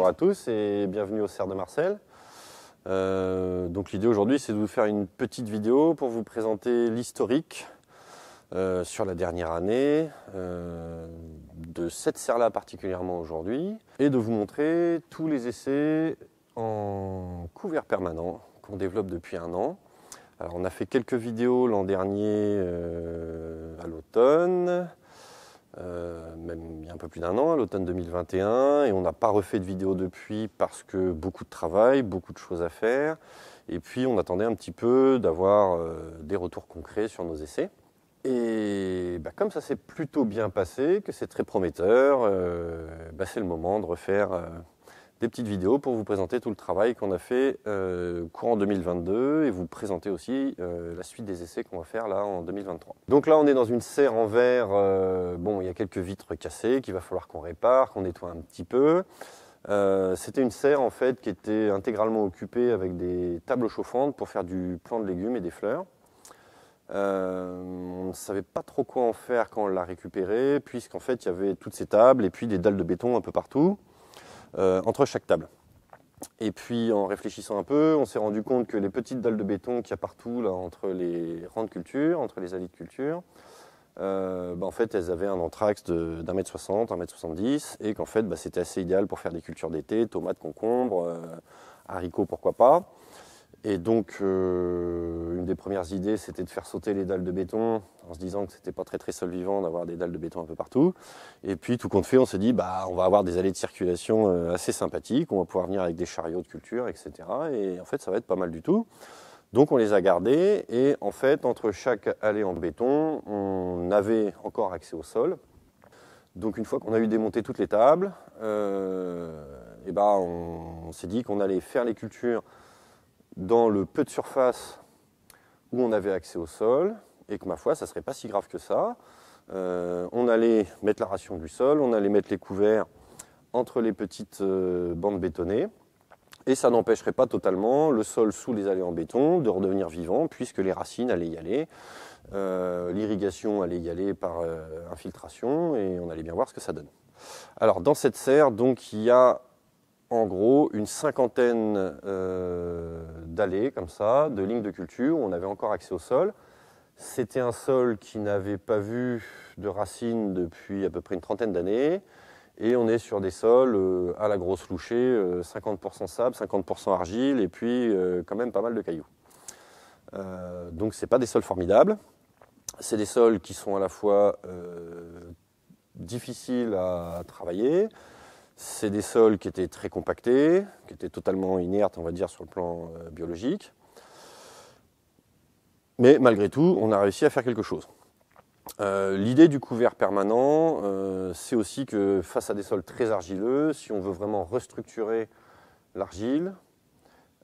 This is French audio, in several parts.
bonjour à tous et bienvenue au Cerf de Marcel. Euh, donc l'idée aujourd'hui c'est de vous faire une petite vidéo pour vous présenter l'historique euh, sur la dernière année euh, de cette serre-là particulièrement aujourd'hui et de vous montrer tous les essais en couvert permanent qu'on développe depuis un an. Alors on a fait quelques vidéos l'an dernier à l'automne, euh, même il y a un peu plus d'un an, à l'automne 2021, et on n'a pas refait de vidéo depuis parce que beaucoup de travail, beaucoup de choses à faire, et puis on attendait un petit peu d'avoir euh, des retours concrets sur nos essais. Et bah, comme ça s'est plutôt bien passé, que c'est très prometteur, euh, bah, c'est le moment de refaire des petites vidéos pour vous présenter tout le travail qu'on a fait euh, courant 2022 et vous présenter aussi euh, la suite des essais qu'on va faire là en 2023. Donc là on est dans une serre en verre, euh, bon il y a quelques vitres cassées qu'il va falloir qu'on répare, qu'on nettoie un petit peu. C'était une serre en fait qui était intégralement occupée avec des tables chauffantes pour faire du plant de légumes et des fleurs. on ne savait pas trop quoi en faire quand on l'a récupéré, puisqu'en fait il y avait toutes ces tables et puis des dalles de béton un peu partout. Euh, entre chaque table. Et puis en réfléchissant un peu, on s'est rendu compte que les petites dalles de béton qu'il y a partout là, entre les rangs de culture, entre les allées de culture, euh, bah, en fait elles avaient un anthrax d'un mètre soixante, un mètre soixante-dix, et qu'en fait bah, c'était assez idéal pour faire des cultures d'été, tomates, concombres, euh, haricots pourquoi pas. Et donc, euh, une des premières idées, c'était de faire sauter les dalles de béton, en se disant que c'était pas très très sol vivant d'avoir des dalles de béton un peu partout. Et puis, tout compte fait, on s'est dit, bah, on va avoir des allées de circulation euh, assez sympathiques, on va pouvoir venir avec des chariots de culture, etc. Et en fait, ça va être pas mal du tout. Donc, on les a gardés, et en fait, entre chaque allée en béton, on avait encore accès au sol. Donc, une fois qu'on a eu démonté toutes les tables, euh, et ben, on s'est dit qu'on allait faire les cultures dans le peu de surface où on avait accès au sol, et que ma foi, ça ne serait pas si grave que ça. Euh, on allait mettre la ration du sol, on allait mettre les couverts entre les petites euh, bandes bétonnées, et ça n'empêcherait pas totalement le sol sous les allées en béton de redevenir vivant, puisque les racines allaient y aller, euh, l'irrigation allait y aller par infiltration, et on allait bien voir ce que ça donne. Alors dans cette serre, donc il y a en gros une cinquantaine euh, d'allées comme ça, de lignes de culture où on avait encore accès au sol. C'était un sol qui n'avait pas vu de racines depuis à peu près une trentaine d'années. Et on est sur des sols euh, à la grosse louchée, 50% euh, sable, 50% argile, et puis quand même pas mal de cailloux. donc ce pas des sols formidables. C'est des sols qui sont à la fois difficiles à travailler, c'est des sols qui étaient très compactés, qui étaient totalement inertes, on va dire, sur le plan euh, biologique. Mais malgré tout, on a réussi à faire quelque chose. Euh, l'idée du couvert permanent, euh, c'est aussi que face à des sols très argileux, si on veut vraiment restructurer l'argile,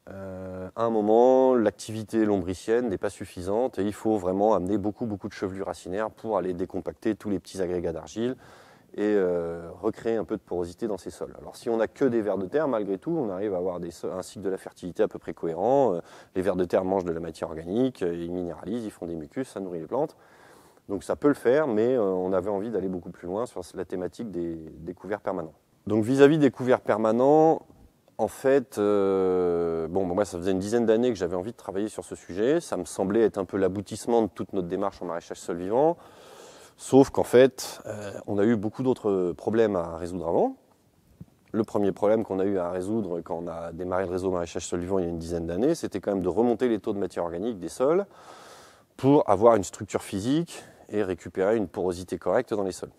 à un moment, l'activité lombricienne n'est pas suffisante et il faut vraiment amener beaucoup, beaucoup de chevelures racinaires pour aller décompacter tous les petits agrégats d'argile et euh, recréer un peu de porosité dans ces sols. Alors si on n'a que des vers de terre, malgré tout, on arrive à avoir un cycle de la fertilité à peu près cohérent. Euh, les vers de terre mangent de la matière organique, euh, ils minéralisent, ils font des mucus, ça nourrit les plantes. Donc ça peut le faire, mais on avait envie d'aller beaucoup plus loin sur la thématique des, couverts permanents. Donc vis-à-vis des couverts permanents, en fait, bon, moi ça faisait une dizaine d'années que j'avais envie de travailler sur ce sujet. Ça me semblait être un peu l'aboutissement de toute notre démarche en maraîchage sol vivant. Sauf qu'en fait, euh, on a eu beaucoup d'autres problèmes à résoudre avant. Le premier problème qu'on a eu à résoudre quand on a démarré le réseau maraîchage solvant il y a une dizaine d'années, c'était quand même de remonter les taux de matière organique des sols pour avoir une structure physique et récupérer une porosité correcte dans les sols.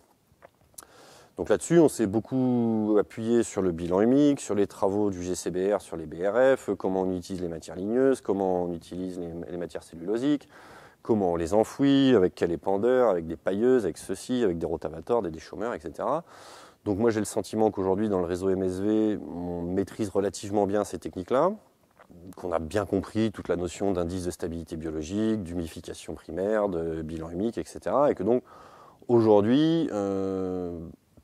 Donc là-dessus, on s'est beaucoup appuyé sur le bilan humique, sur les travaux du GCBR, sur les BRF, comment on utilise les matières ligneuses, comment on utilise les matières cellulosiques, comment on les enfouit, avec quel épandeur, avec des pailleuses, avec ceci, avec des rotavators, des déchômeurs, etc. Donc moi j'ai le sentiment qu'aujourd'hui dans le réseau MSV, on maîtrise relativement bien ces techniques-là, qu'on a bien compris toute la notion d'indice de stabilité biologique, d'humification primaire, de bilan humique, etc. Et que donc aujourd'hui, euh,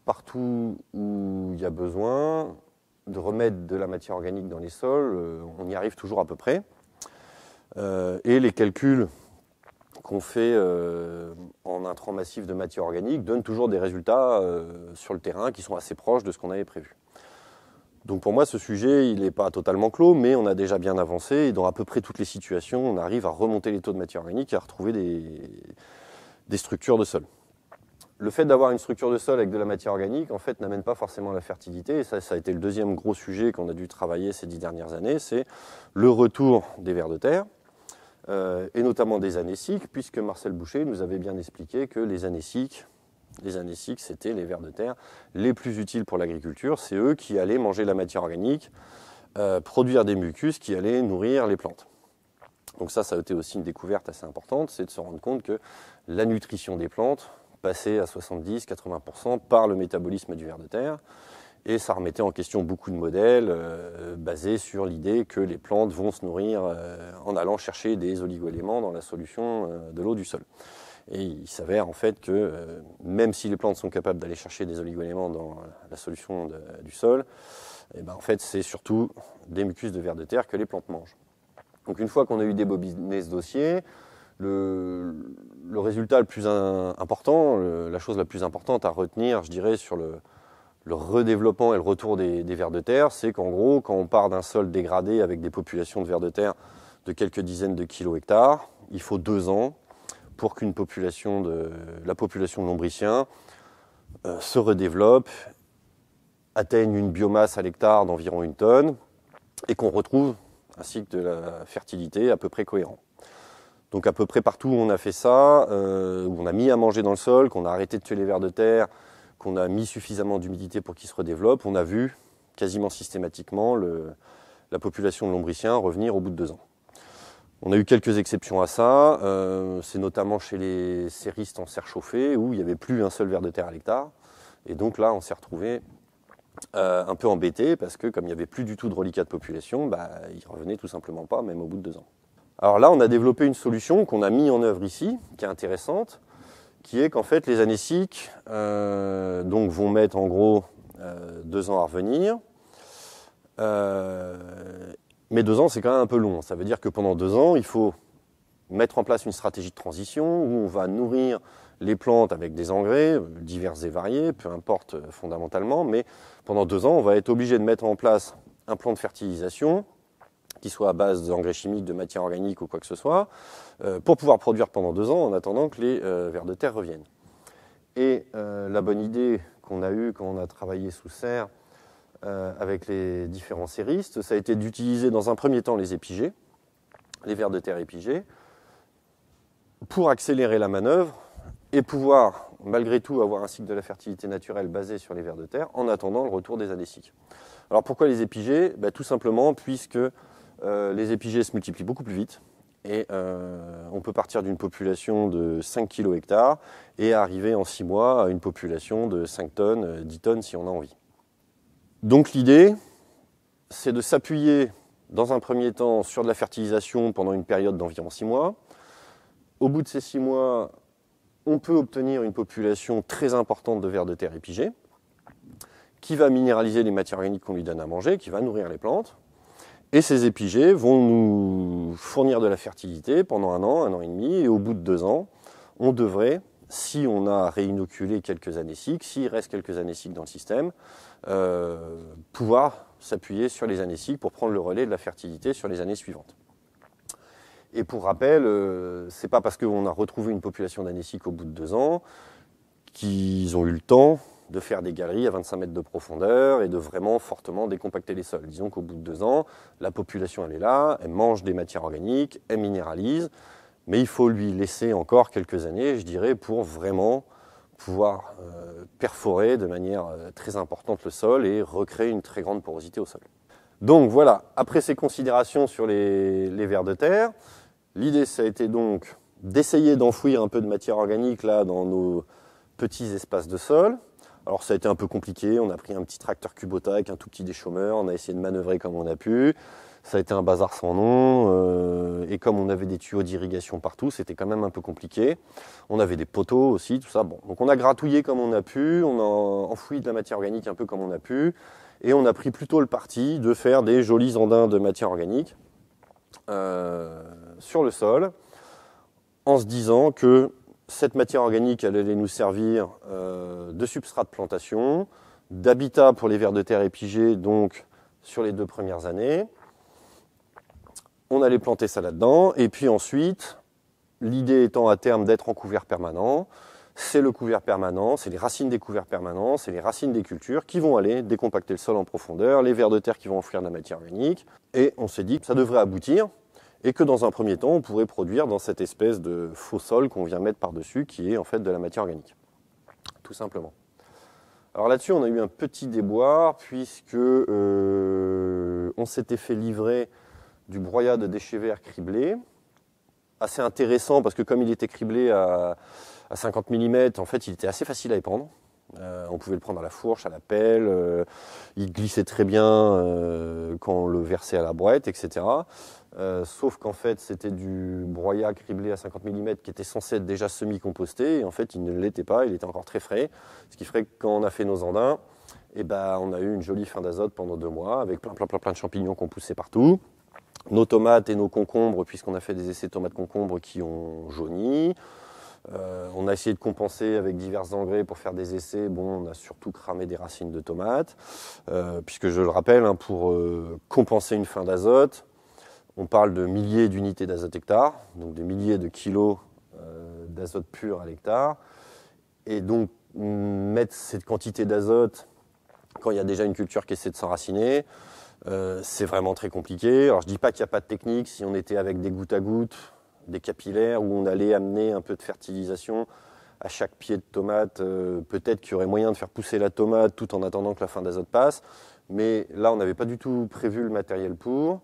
partout où il y a besoin de remettre de la matière organique dans les sols, euh, on y arrive toujours à peu près. Euh, et les calculs qu'on fait euh, en intrant massif de matière organique donne toujours des résultats euh, sur le terrain qui sont assez proches de ce qu'on avait prévu. Donc pour moi, ce sujet, il n'est pas totalement clos, mais on a déjà bien avancé et dans à peu près toutes les situations, on arrive à remonter les taux de matière organique et à retrouver des, des structures de sol. Le fait d'avoir une structure de sol avec de la matière organique, en fait, n'amène pas forcément la fertilité. Et ça, ça a été le deuxième gros sujet qu'on a dû travailler ces dix dernières années, c'est le retour des vers de terre, euh, et notamment des anéciques, puisque Marcel Boucher nous avait bien expliqué que les anéciques, les c'était les vers de terre les plus utiles pour l'agriculture. C'est eux qui allaient manger la matière organique, euh, produire des mucus qui allaient nourrir les plantes. Donc ça, ça a été aussi une découverte assez importante, c'est de se rendre compte que la nutrition des plantes passait à 70-80% par le métabolisme du ver de terre. Et ça remettait en question beaucoup de modèles euh, basés sur l'idée que les plantes vont se nourrir euh, en allant chercher des oligoéléments dans la solution euh, de l'eau du sol. Et il s'avère en fait que même si les plantes sont capables d'aller chercher des oligoéléments dans la solution du sol, et eh ben en fait c'est surtout des mucus de ver de terre que les plantes mangent. Donc une fois qu'on a eu débobiné ce dossier, le, résultat le plus important, la chose la plus importante à retenir, je dirais, sur le, redéveloppement et le retour des, vers de terre, c'est qu'en gros, quand on part d'un sol dégradé avec des populations de vers de terre de quelques dizaines de kilos hectares, il faut deux ans pour qu'une population de la population de lombriciens euh, se redéveloppe, atteigne une biomasse à l'hectare d'environ une tonne, et qu'on retrouve un cycle de la fertilité à peu près cohérent. Donc à peu près partout où on a fait ça, euh, où on a mis à manger dans le sol, qu'on a arrêté de tuer les vers de terre, qu'on a mis suffisamment d'humidité pour qu'ils se redéveloppent, on a vu quasiment systématiquement la population de lombriciens revenir au bout de deux ans. On a eu quelques exceptions à ça, euh, c'est notamment chez les séristes en serre chauffée où il n'y avait plus un seul ver de terre à l'hectare. Et donc là, on s'est retrouvé euh, un peu embêté parce que comme il n'y avait plus du tout de reliquats de population, bah, ils revenaient tout simplement pas, même au bout de deux ans. Alors là, on a développé une solution qu'on a mis en œuvre ici, qui est intéressante, qui est qu'en fait les anéciques euh, donc vont mettre en gros euh, deux ans à revenir. mais deux ans, c'est quand même un peu long. Ça veut dire que pendant deux ans, il faut mettre en place une stratégie de transition où on va nourrir les plantes avec des engrais divers et variés, peu importe fondamentalement, mais pendant deux ans, on va être obligé de mettre en place un plan de fertilisation qui soit à base d'engrais chimiques, de matière organique ou quoi que ce soit, euh, pour pouvoir produire pendant deux ans en attendant que les euh, vers de terre reviennent. Et euh, la bonne idée qu'on a eue quand on a travaillé sous serre avec les différents séristes, ça a été d'utiliser dans un premier temps les épigés, les vers de terre épigés, pour accélérer la manœuvre et pouvoir malgré tout avoir un cycle de la fertilité naturelle basé sur les vers de terre en attendant le retour des anéciques. Alors pourquoi les épigées ben, Tout simplement puisque euh, les épigées se multiplient beaucoup plus vite et euh, on peut partir d'une population de 5 kg et arriver en 6 mois à une population de 5 tonnes, 10 tonnes si on a envie. Donc l'idée, c'est de s'appuyer dans un premier temps sur de la fertilisation pendant une période d'environ 6 mois. Au bout de ces 6 mois, on peut obtenir une population très importante de vers de terre épigés, qui va minéraliser les matières organiques qu'on lui donne à manger, qui va nourrir les plantes. Et ces épigés vont nous fournir de la fertilité pendant un an, un an et demi, et au bout de deux ans, on devrait, si on a réinoculé quelques anéciques, s'il reste quelques anéciques dans le système, euh, pouvoir s'appuyer sur les anéciques pour prendre le relais de la fertilité sur les années suivantes. Et pour rappel, euh, c'est pas parce qu'on a retrouvé une population d'anéciques au bout de deux ans qu'ils ont eu le temps de faire des galeries à 25 mètres de profondeur et de vraiment fortement décompacter les sols. Disons qu'au bout de deux ans, la population elle est là, elle mange des matières organiques, elle minéralise, mais il faut lui laisser encore quelques années, je dirais, pour vraiment pouvoir euh, perforer de manière euh, très importante le sol et recréer une très grande porosité au sol. Donc voilà, après ces considérations sur les, les vers de terre, L'idée, ça a été donc d'essayer d'enfouir un peu de matière organique là dans nos petits espaces de sol. Alors ça a été un peu compliqué, on a pris un petit tracteur Kubota avec un tout petit déchaumeur, on a essayé de manœuvrer comme on a pu. Ça a été un bazar sans nom, euh, et comme on avait des tuyaux d'irrigation partout, c'était quand même un peu compliqué. On avait des poteaux aussi, tout ça. Bon, donc on a gratouillé comme on a pu, on a enfoui de la matière organique un peu comme on a pu, et on a pris plutôt le parti de faire des jolis andins de matière organique. Euh, sur le sol en se disant que cette matière organique allait nous servir euh, de substrat de plantation, d'habitat pour les vers de terre épigés, donc sur les deux premières années. On allait planter ça là-dedans. Et puis ensuite, l'idée étant à terme d'être en couvert permanent, c'est le couvert permanent, c'est les racines des couverts permanents, c'est les racines des cultures qui vont aller décompacter le sol en profondeur, les vers de terre qui vont enfouir de la matière organique. Et on s'est dit que ça devrait aboutir et que dans un premier temps, on pourrait produire dans cette espèce de faux sol qu'on vient mettre par-dessus, qui est en fait de la matière organique. Tout simplement. Alors là-dessus, on a eu un petit déboire, puisque euh, on s'était fait livrer du broyat de déchets verts criblé, assez intéressant parce que comme il était criblé à, 50 mm, en fait, il était assez facile à épandre. Euh, on pouvait le prendre à la fourche, à la pelle, euh, il glissait très bien euh, quand on le versait à la boîte, etc. sauf qu'en fait, c'était du broyat criblé à 50 mm qui était censé être déjà semi-composté, et en fait, il ne l'était pas, il était encore très frais. Ce qui ferait que quand on a fait nos andins, eh ben, on a eu une jolie fin d'azote pendant deux mois, avec plein, plein, plein, de champignons qu'on poussait partout nos tomates et nos concombres, puisqu'on a fait des essais tomates concombres qui ont jauni. Euh, on a essayé de compenser avec divers engrais pour faire des essais. Bon, on a surtout cramé des racines de tomates, euh, puisque je le rappelle, hein, pour euh, compenser une fin d'azote, on parle de milliers d'unités d'azote hectare, donc de milliers de kilos d'azote pur à l'hectare. Et donc, mettre cette quantité d'azote quand il y a déjà une culture qui essaie de s'enraciner, euh, c'est vraiment très compliqué. Alors je dis pas qu'il n'y a pas de technique. Si on était avec des gouttes à gouttes, des capillaires, où on allait amener un peu de fertilisation à chaque pied de tomate, euh, peut-être qu'il y aurait moyen de faire pousser la tomate tout en attendant que la fin d'azote passe. Mais là, on n'avait pas du tout prévu le matériel pour.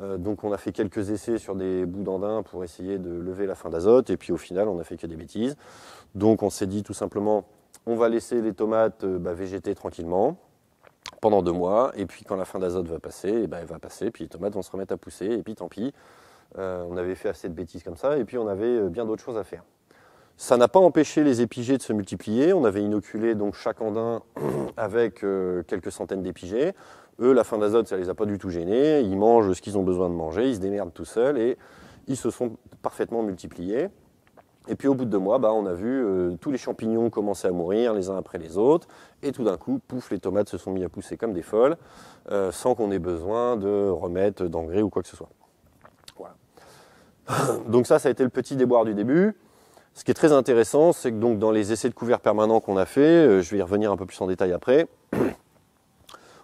Euh, donc on a fait quelques essais sur des bouts d'andin pour essayer de lever la fin d'azote. Et puis au final, on n'a fait que des bêtises. Donc on s'est dit tout simplement, on va laisser les tomates bah, végéter tranquillement pendant deux mois, et puis quand la fin d'azote va passer, et eh ben elle va passer, puis les tomates vont se remettre à pousser, et puis tant pis. Euh, on avait fait assez de bêtises comme ça, et puis on avait euh, bien d'autres choses à faire. Ça n'a pas empêché les épigées de se multiplier. On avait inoculé donc chaque andin avec euh, quelques centaines d'épigées. Eux, la fin d'azote, ça les a pas du tout gênés. Ils mangent ce qu'ils ont besoin de manger, ils se démerdent tout seuls et ils se sont parfaitement multipliés. Et puis au bout de deux mois, bah, on a vu euh, tous les champignons commencer à mourir les uns après les autres. Et tout d'un coup, pouf, les tomates se sont mis à pousser comme des folles, euh, sans qu'on ait besoin de remettre d'engrais ou quoi que ce soit. Voilà. donc ça, ça a été le petit déboire du début. Ce qui est très intéressant, c'est que donc dans les essais de couvert permanents qu'on a fait, euh, je vais y revenir un peu plus en détail après,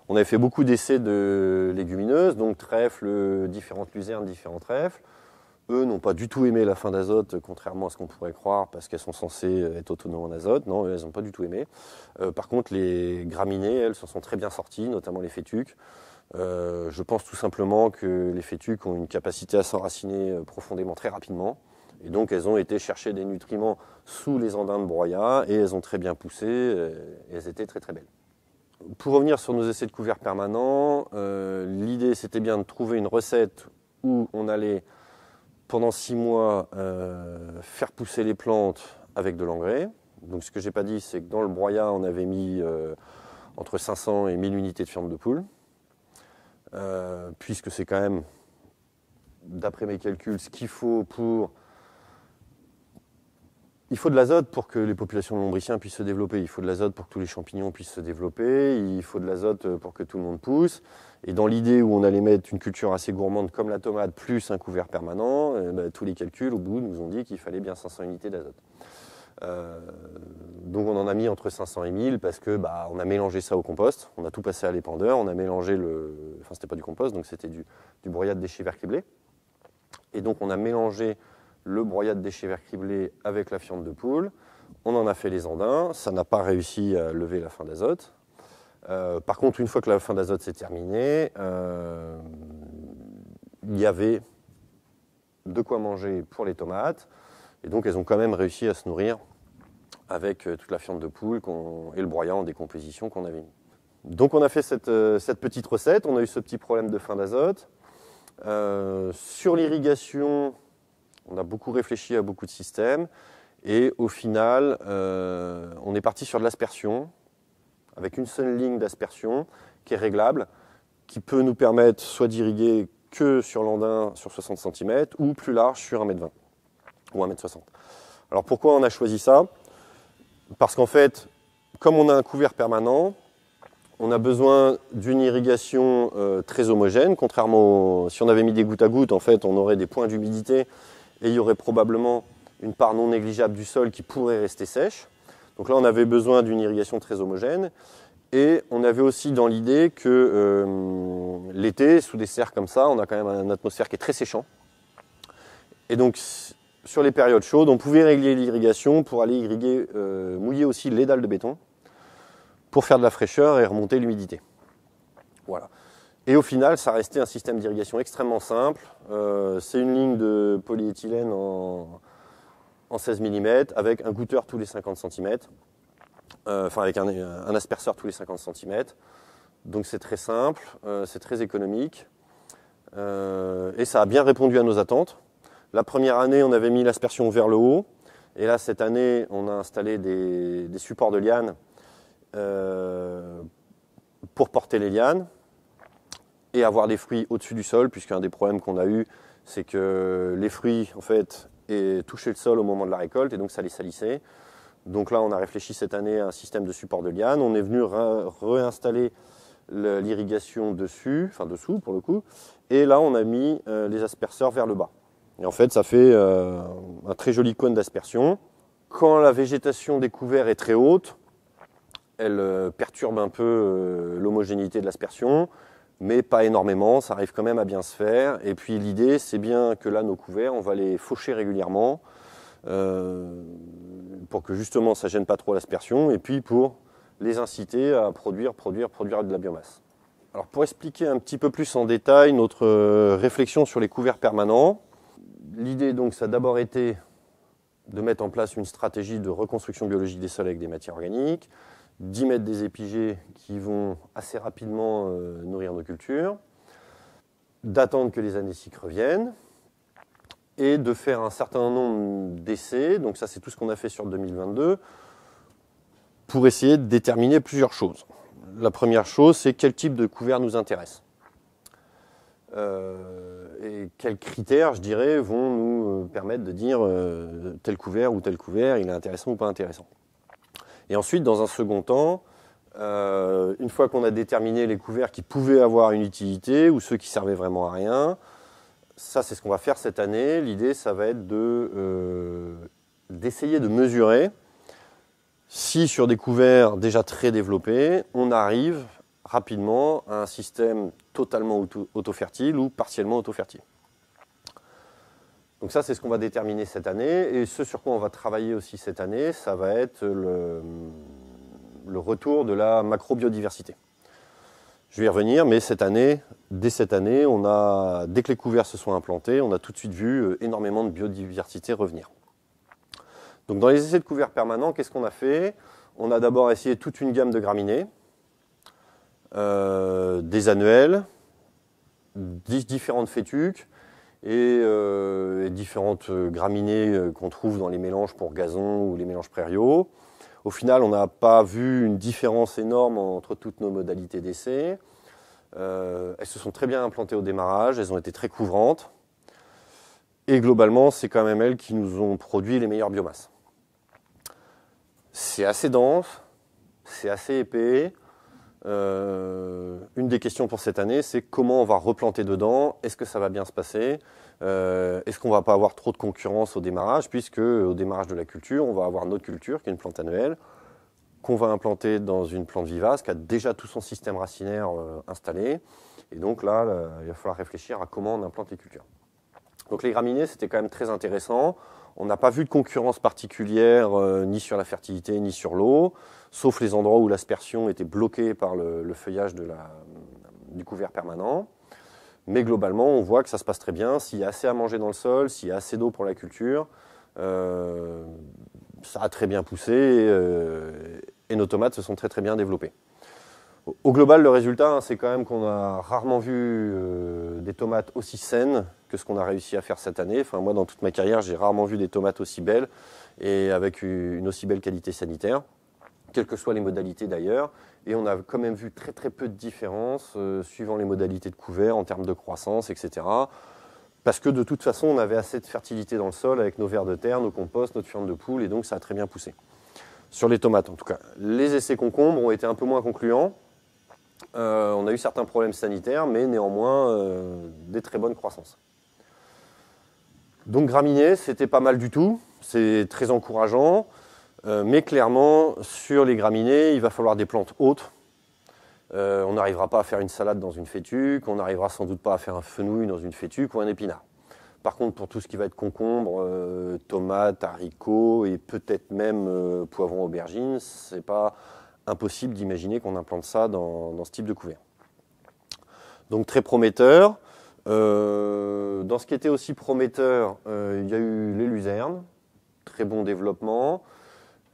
on avait fait beaucoup d'essais de légumineuses, donc trèfles, différentes luzernes, différents trèfles eux n'ont pas du tout aimé la fin d'azote, contrairement à ce qu'on pourrait croire, parce qu'elles sont censées être autonomes en azote. Non, elles n'ont pas du tout aimé. Euh, par contre, les graminées, elles, se sont très bien sorties, notamment les fétuques. Euh, je pense tout simplement que les fétuques ont une capacité à s'enraciner euh, profondément très rapidement. Et donc, elles ont été chercher des nutriments sous les andins de broyat et elles ont très bien poussé et elles étaient très très belles. Pour revenir sur nos essais de couvert permanent, l'idée c'était bien de trouver une recette où on allait pendant six mois euh, faire pousser les plantes avec de l'engrais. Donc ce que j'ai pas dit, c'est que dans le broyat, on avait mis euh, entre 500 et 1000 unités de fientes de poule, euh, puisque c'est quand même, d'après mes calculs, ce qu'il faut pour il faut de l'azote pour que les populations de lombriciens puissent se développer. Il faut de l'azote pour que tous les champignons puissent se développer. Il faut de l'azote pour que tout le monde pousse. Et dans l'idée où on allait mettre une culture assez gourmande comme la tomate plus un couvert permanent, eh ben, tous les calculs au bout nous ont dit qu'il fallait bien 500 unités d'azote. Euh, donc on en a mis entre 500 et 1000 parce que bah, on a mélangé ça au compost, on a tout passé à l'épandeur, on a mélangé le, enfin c'était pas du compost donc c'était du, du broyat de déchets verts criblés. Et donc on a mélangé le broyat de déchets verts criblés avec la fiente de poule. On en a fait les andins, ça n'a pas réussi à lever la fin d'azote. Euh, par contre, une fois que la fin d'azote s'est terminée, euh, il y avait de quoi manger pour les tomates. Et donc, elles ont quand même réussi à se nourrir avec euh, toute la fiente de poule et le broyat en décomposition qu'on avait mis. Donc, on a fait cette, cette, petite recette. On a eu ce petit problème de fin d'azote. sur l'irrigation, on a beaucoup réfléchi à beaucoup de systèmes. Et au final, euh, on est parti sur de l'aspersion, avec une seule ligne d'aspersion qui est réglable, qui peut nous permettre soit d'irriguer que sur l'andin sur 60 cm, ou plus large sur 1m20 ou 1m60. Alors pourquoi on a choisi ça? Parce qu'en fait, comme on a un couvert permanent, on a besoin d'une irrigation euh, très homogène, contrairement si on avait mis des gouttes à gouttes, en fait, on aurait des points d'humidité et il y aurait probablement une part non négligeable du sol qui pourrait rester sèche. Donc là, on avait besoin d'une irrigation très homogène. Et on avait aussi dans l'idée que euh, l'été, sous des serres comme ça, on a quand même une atmosphère qui est très séchant. Et donc, sur les périodes chaudes, on pouvait régler l'irrigation pour aller irriguer, euh, mouiller aussi les dalles de béton pour faire de la fraîcheur et remonter l'humidité. Voilà. Et au final, ça restait un système d'irrigation extrêmement simple. Euh, c'est une ligne de polyéthylène en, en 16 mm avec un goûteur tous les 50 cm. Euh, enfin avec un, asperceur tous les 50 cm. Donc c'est très simple, euh, c'est très économique. et ça a bien répondu à nos attentes. La première année, on avait mis l'aspersion vers le haut. Et là, cette année, on a installé des supports de lianes pour porter les lianes et avoir des fruits au-dessus du sol, puisqu'un des problèmes qu'on a eu, c'est que les fruits, en fait, touchaient le sol au moment de la récolte, et donc ça les salissait. Donc là, on a réfléchi cette année à un système de support de liane. On est venu réinstaller l'irrigation dessus, enfin dessous pour le coup, et là, on a mis euh, les asperceurs vers le bas. Et en fait, ça fait euh, un très joli cône d'aspersion. Quand la végétation des couverts est très haute, elle euh, perturbe un peu l'homogénéité de l'aspersion mais pas énormément, ça arrive quand même à bien se faire. Et puis l'idée, c'est bien que là, nos couverts, on va les faucher régulièrement euh, pour que justement ça gêne pas trop l'aspersion, et puis pour les inciter à produire, produire, produire de la biomasse. Alors pour expliquer un petit peu plus en détail notre euh, réflexion sur les couverts permanents, l'idée donc ça a d'abord été de mettre en place une stratégie de reconstruction biologique des sols avec des matières organiques, 10 mètres des épigées qui vont assez rapidement euh, nourrir nos cultures, d'attendre que les années cycles reviennent, et de faire un certain nombre d'essais, donc ça c'est tout ce qu'on a fait sur 2022, pour essayer de déterminer plusieurs choses. La première chose, c'est quel type de couvert nous intéresse. Euh, et quels critères, je dirais, vont nous euh, permettre de dire tel couvert ou tel couvert, il est intéressant ou pas intéressant. Et ensuite, dans un second temps, euh, une fois qu'on a déterminé les couverts qui pouvaient avoir une utilité ou ceux qui servaient vraiment à rien, ça c'est ce qu'on va faire cette année. L'idée, ça va être de, euh, d'essayer de mesurer si sur des couverts déjà très développés, on arrive rapidement à un système totalement auto-fertile ou partiellement auto-fertile. Donc ça, c'est ce qu'on va déterminer cette année. Et ce sur quoi on va travailler aussi cette année, ça va être le, retour de la macrobiodiversité. Je vais y revenir, mais cette année, dès cette année, on a, dès que les couverts se sont implantés, on a tout de suite vu euh, énormément de biodiversité revenir. Donc dans les essais de couverts permanents, qu'est-ce qu'on a fait? On a d'abord essayé toute une gamme de graminées, euh, des annuels, différentes fétuques, euh, et, différentes euh, graminées euh, qu'on trouve dans les mélanges pour gazon ou les mélanges prairiaux. Au final, on n'a pas vu une différence énorme entre toutes nos modalités d'essai. elles se sont très bien implantées au démarrage, elles ont été très couvrantes. Et globalement, c'est quand même elles qui nous ont produit les meilleures biomasses. C'est assez dense, c'est assez épais. Euh, une des questions pour cette année, c'est comment on va replanter dedans, est-ce que ça va bien se passer, euh, est-ce qu'on va pas avoir trop de concurrence au démarrage, puisque au démarrage de la culture, on va avoir notre culture, qui est une plante annuelle, qu'on va implanter dans une plante vivace, qui a déjà tout son système racinaire euh, installé, et donc là, il va falloir réfléchir à comment on implante les cultures. Donc les graminées, c'était quand même très intéressant. On n'a pas vu de concurrence particulière ni sur la fertilité ni sur l'eau sauf les endroits où l'aspersion était bloquée par le, feuillage du couvert permanent. Mais globalement, on voit que ça se passe très bien. S'il y a assez à manger dans le sol, s'il y a assez d'eau pour la culture, euh, ça a très bien poussé euh, et, nos tomates se sont très très bien développées. Au, global, le résultat, hein, c'est quand même qu'on a rarement vu euh, des tomates aussi saines ce qu'on a réussi à faire cette année. Enfin, moi, dans toute ma carrière, j'ai rarement vu des tomates aussi belles et avec une aussi belle qualité sanitaire quelles que soient les modalités d'ailleurs. Et on a quand même vu très très peu de différences euh, suivant les modalités de couvert en termes de croissance, etc. Parce que de toute façon, on avait assez de fertilité dans le sol avec nos vers de terre, nos composts, notre fiente de poule, et donc ça a très bien poussé. Sur les tomates en tout cas. Les essais concombres ont été un peu moins concluants. on a eu certains problèmes sanitaires, mais néanmoins des très bonnes croissances. Donc graminées, c'était pas mal du tout, c'est très encourageant, mais clairement, sur les graminées, il va falloir des plantes hautes. on n'arrivera pas à faire une salade dans une fétuque, on n'arrivera sans doute pas à faire un fenouil dans une fétuque ou un épinard. Par contre, pour tout ce qui va être concombre, euh, tomates, haricots et peut-être même euh, poivrons, aubergines, c'est pas impossible d'imaginer qu'on implante ça dans, ce type de couvert. Donc très prometteur. Euh, dans ce qui était aussi prometteur, il y a eu les luzernes, très bon développement.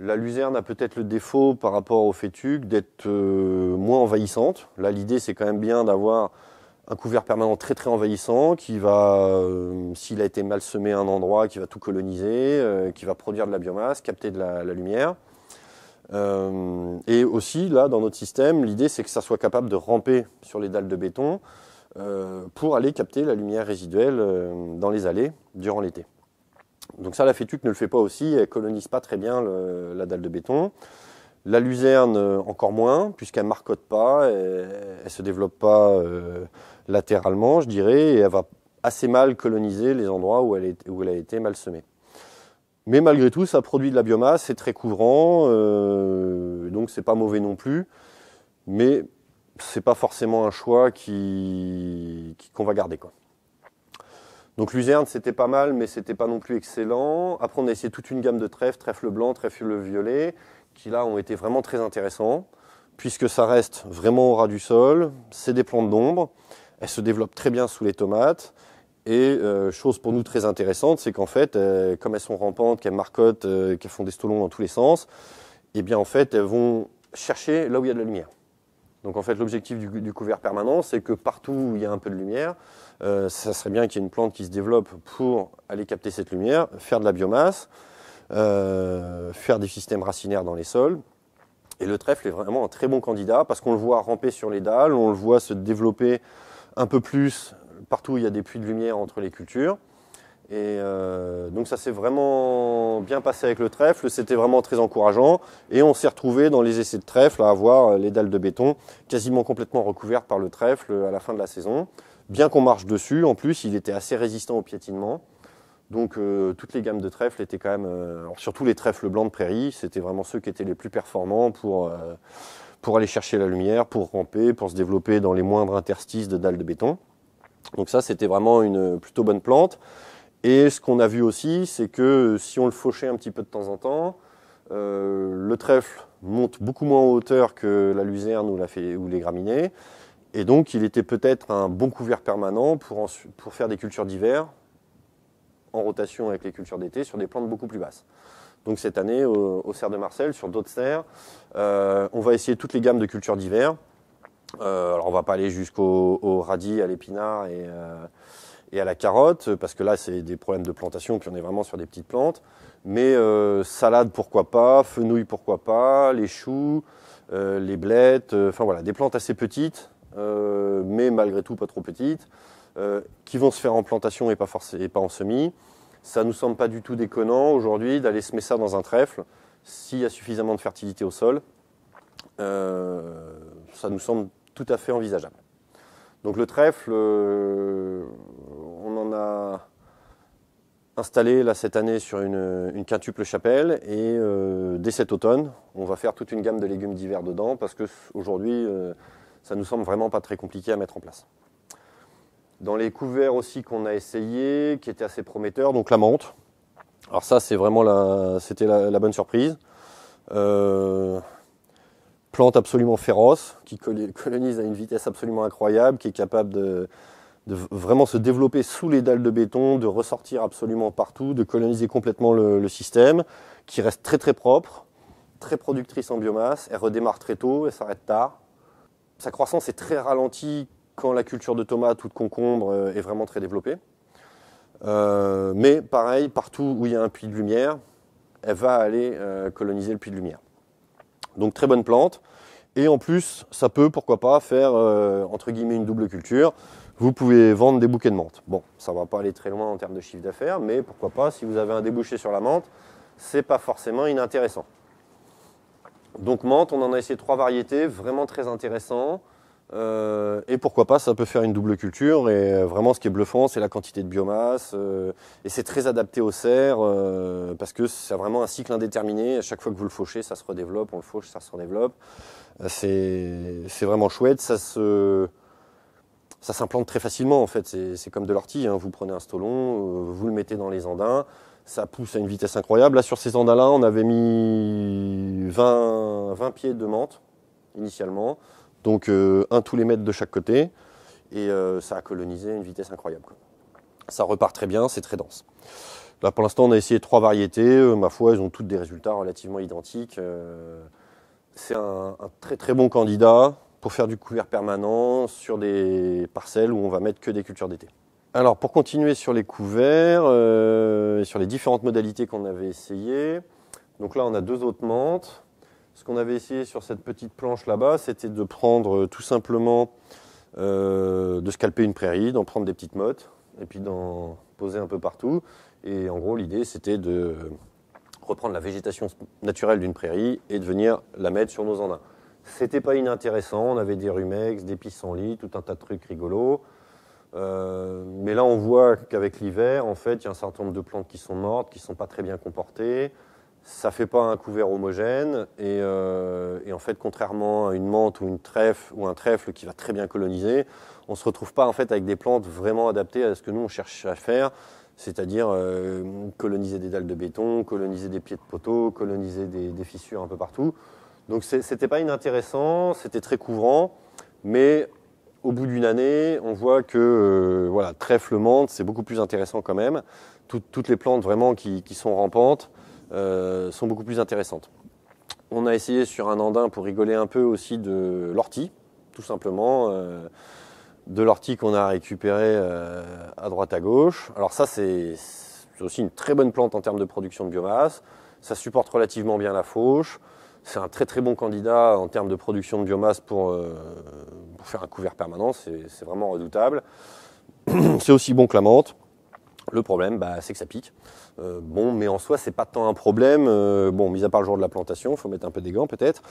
La luzerne a peut-être le défaut par rapport au fétuc d'être moins envahissante. Là, l'idée, c'est quand même bien d'avoir un couvert permanent très très envahissant qui va, euh, s'il a été mal semé à un endroit, qui va tout coloniser, euh, qui va produire de la biomasse, capter de la, lumière. Euh, et aussi, là, dans notre système, l'idée c'est que ça soit capable de ramper sur les dalles de béton pour aller capter la lumière résiduelle dans les allées durant l'été. Donc ça, la fétuque ne le fait pas aussi, elle colonise pas très bien la dalle de béton. La luzerne encore moins, puisqu'elle ne marcotte pas, elle ne se développe pas latéralement, je dirais, et elle va assez mal coloniser les endroits où elle, est, où elle a été mal semée. Mais malgré tout, ça produit de la biomasse, c'est très couvrant, euh, donc c'est pas mauvais non plus. Mais c'est pas forcément un choix qu'on qui, qu'on va garder. Quoi. Donc luzerne, c'était pas mal, mais c'était pas non plus excellent. Après, on a essayé toute une gamme de trèfles, trèfle blanc, trèfle violet, qui là ont été vraiment très intéressants, puisque ça reste vraiment au ras du sol, c'est des plantes d'ombre, elles se développent très bien sous les tomates. Et euh, chose pour nous très intéressante, c'est qu'en fait, euh, comme elles sont rampantes, qu'elles marcotent, euh, qu'elles font des stolons dans tous les sens, eh bien en fait, elles vont chercher là où il y a de la lumière. Donc en fait, l'objectif du, couvert permanent, c'est que partout où il y a un peu de lumière, ça serait bien qu'il y ait une plante qui se développe pour aller capter cette lumière, faire de la biomasse, faire des systèmes racinaires dans les sols. Et le trèfle est vraiment un très bon candidat parce qu'on le voit ramper sur les dalles, on le voit se développer un peu plus partout où il y a des puits de lumière entre les cultures. Et euh, donc ça s'est vraiment bien passé avec le trèfle, c'était vraiment très encourageant. Et on s'est retrouvé dans les essais de trèfle à avoir les dalles de béton quasiment complètement recouvertes par le trèfle à la fin de la saison. Bien qu'on marche dessus, en plus il était assez résistant au piétinement. Donc euh, toutes les gammes de trèfle étaient quand même, euh, surtout les trèfles blancs de prairie, c'était vraiment ceux qui étaient les plus performants pour, pour aller chercher la lumière, pour ramper, pour se développer dans les moindres interstices de dalles de béton. Donc ça, c'était vraiment une plutôt bonne plante. Et ce qu'on a vu aussi, c'est que si on le fauchait un petit peu de temps en temps, euh, le trèfle monte beaucoup moins en hauteur que la luzerne ou, la les graminées. Et donc, il était peut-être un bon couvert permanent pour, faire des cultures d'hiver en rotation avec les cultures d'été sur des plantes beaucoup plus basses. Donc cette année, au, au de Marcel, sur d'autres serres, euh, on va essayer toutes les gammes de cultures d'hiver. Euh, alors on va pas aller jusqu'au radis, à l'épinard euh, et, à la carotte, parce que là c'est des problèmes de plantation, puis on est vraiment sur des petites plantes. Mais salade pourquoi pas, fenouil pourquoi pas, les choux, les blettes, enfin voilà, des plantes assez petites, mais malgré tout pas trop petites, qui vont se faire en plantation et pas, et en semis. Ça nous semble pas du tout déconnant aujourd'hui d'aller se mettre ça dans un trèfle s'il y a suffisamment de fertilité au sol. Euh, ça nous semble tout à fait envisageable. Donc le trèfle, euh, on en a installé là cette année sur une, quintuple chapelle et euh, dès cet automne, on va faire toute une gamme de légumes d'hiver dedans parce que aujourd'hui, ça nous semble vraiment pas très compliqué à mettre en place. Dans les couverts aussi qu'on a essayé, qui étaient assez prometteurs, donc la menthe. Alors ça, c'est vraiment la, c'était la, bonne surprise. Euh, plante absolument féroce, qui colonise à une vitesse absolument incroyable, qui est capable de, vraiment se développer sous les dalles de béton, de ressortir absolument partout, de coloniser complètement le, système, qui reste très très propre, très productrice en biomasse, elle redémarre très tôt, elle s'arrête tard. Sa croissance est très ralentie quand la culture de tomates ou de concombre euh, est vraiment très développée. Euh, mais pareil, partout où il y a un puits de lumière, elle va aller euh, coloniser le puits de lumière. Donc très bonne plante. Et en plus, ça peut, pourquoi pas, faire entre guillemets une double culture. Vous pouvez vendre des bouquets de menthe. Bon, ça ne va pas aller très loin en termes de chiffre d'affaires, mais pourquoi pas, si vous avez un débouché sur la menthe, c'est pas forcément inintéressant. Donc menthe, on en a essayé trois variétés, vraiment très intéressant. Euh, et pourquoi pas, ça peut faire une double culture. Et euh, vraiment, ce qui est bluffant, c'est la quantité de biomasse. Euh, et c'est très adapté aux serres parce que c'est vraiment un cycle indéterminé. À chaque fois que vous le fauchez, ça se redéveloppe. On le fauche, ça se redéveloppe. c'est vraiment chouette. Ça s'implante très facilement en fait. C'est comme de l'ortie. Hein. Vous prenez un stolon, vous le mettez dans les andins, ça pousse à une vitesse incroyable. Là, sur ces andins-là, on avait mis 20, 20 pieds de menthe initialement. Donc euh, un tous les mètres de chaque côté. Et euh, ça a colonisé à une vitesse incroyable. Ça repart très bien, c'est très dense. Là pour l'instant on a essayé trois variétés. Euh, ma foi, elles ont toutes des résultats relativement identiques. c'est un, très très bon candidat pour faire du couvert permanent sur des parcelles où on va mettre que des cultures d'été. Alors pour continuer sur les couverts, sur les différentes modalités qu'on avait essayées, donc là on a deux autres menthes. Ce qu'on avait essayé sur cette petite planche là-bas, c'était de prendre euh, tout simplement, euh, de scalper une prairie, d'en prendre des petites mottes, et puis d'en poser un peu partout. Et en gros, l'idée, c'était de reprendre la végétation naturelle d'une prairie et de venir la mettre sur nos andins. C'était pas inintéressant, on avait des rumex, des pissenlits, tout un tas de trucs rigolos. Euh, mais là, on voit qu'avec l'hiver, en fait, il y a un certain nombre de plantes qui sont mortes, qui ne sont pas très bien comportées ça fait pas un couvert homogène euh, et, en fait contrairement à une menthe ou une trèfle ou un trèfle qui va très bien coloniser, on se retrouve pas en fait avec des plantes vraiment adaptées à ce que nous on cherche à faire, c'est-à-dire euh, coloniser des dalles de béton, coloniser des pieds de poteau, coloniser des, fissures un peu partout. Donc c'était pas inintéressant, c'était très couvrant, mais au bout d'une année, on voit que euh, voilà, trèfle menthe, c'est beaucoup plus intéressant quand même. toutes les plantes vraiment qui sont rampantes, sont beaucoup plus intéressantes. On a essayé sur un andin pour rigoler un peu aussi de l'ortie, tout simplement. Euh, de l'ortie qu'on a récupéré euh, à droite à gauche. Alors ça c'est aussi une très bonne plante en termes de production de biomasse. Ça supporte relativement bien la fauche. C'est un très très bon candidat en termes de production de biomasse pour, pour faire un couvert permanent. C'est vraiment redoutable. C'est aussi bon que la menthe. Le problème, bah, c'est que ça pique. Euh, bon, mais en soi, c'est pas tant un problème. Euh, bon, mis à part le jour de la plantation, il faut mettre un peu des gants peut-être.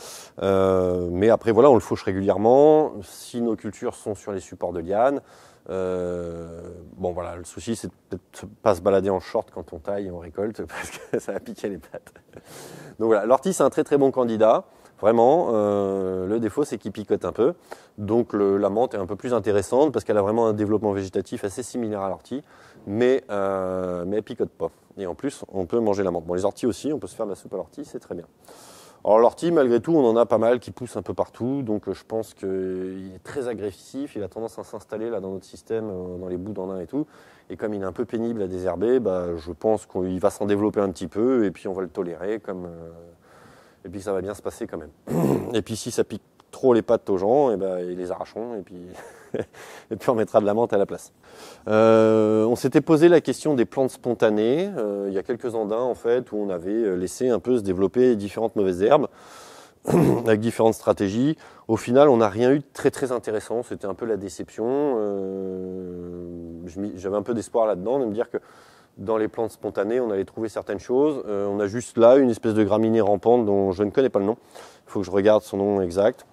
Euh, mais après, voilà, on le fauche régulièrement. Si nos cultures sont sur les supports de liane, bon, voilà, le souci, c'est peut-être pas se balader en short quand on taille et on récolte parce que ça va piquer les pattes. Donc voilà, l'ortie, c'est un très très bon candidat. Vraiment, le défaut c'est qu'il picote un peu. Donc la menthe est un peu plus intéressante parce qu'elle a vraiment un développement végétatif assez similaire à l'ortie, mais, euh, mais elle picote pas. Et en plus, on peut manger la menthe. Bon, les orties aussi, on peut se faire de la soupe à l'ortie, c'est très bien. Alors l'ortie, malgré tout, on en a pas mal qui poussent un peu partout, donc je pense qu'il est très agressif, il a tendance à s'installer là dans notre système, euh, dans les bouts d'en et tout. Et comme il est un peu pénible à désherber, bah, je pense qu'il va s'en développer un petit peu, et puis on va le tolérer comme, et puis ça va bien se passer quand même. Et puis si ça pique trop les pattes aux gens, et ben, ils les arracheront et puis, et puis on mettra de la menthe à la place. Euh, on s'était posé la question des plantes spontanées. Euh, il y a quelques andins en fait où on avait laissé un peu se développer différentes mauvaises herbes avec différentes stratégies. Au final, on n'a rien eu de très très intéressant. C'était un peu la déception. Euh, j'avais un peu d'espoir là-dedans de me dire que dans les plantes spontanées, on allait trouver certaines choses. Euh, on a juste là une espèce de graminée rampante dont je ne connais pas le nom. Il faut que je regarde son nom exact.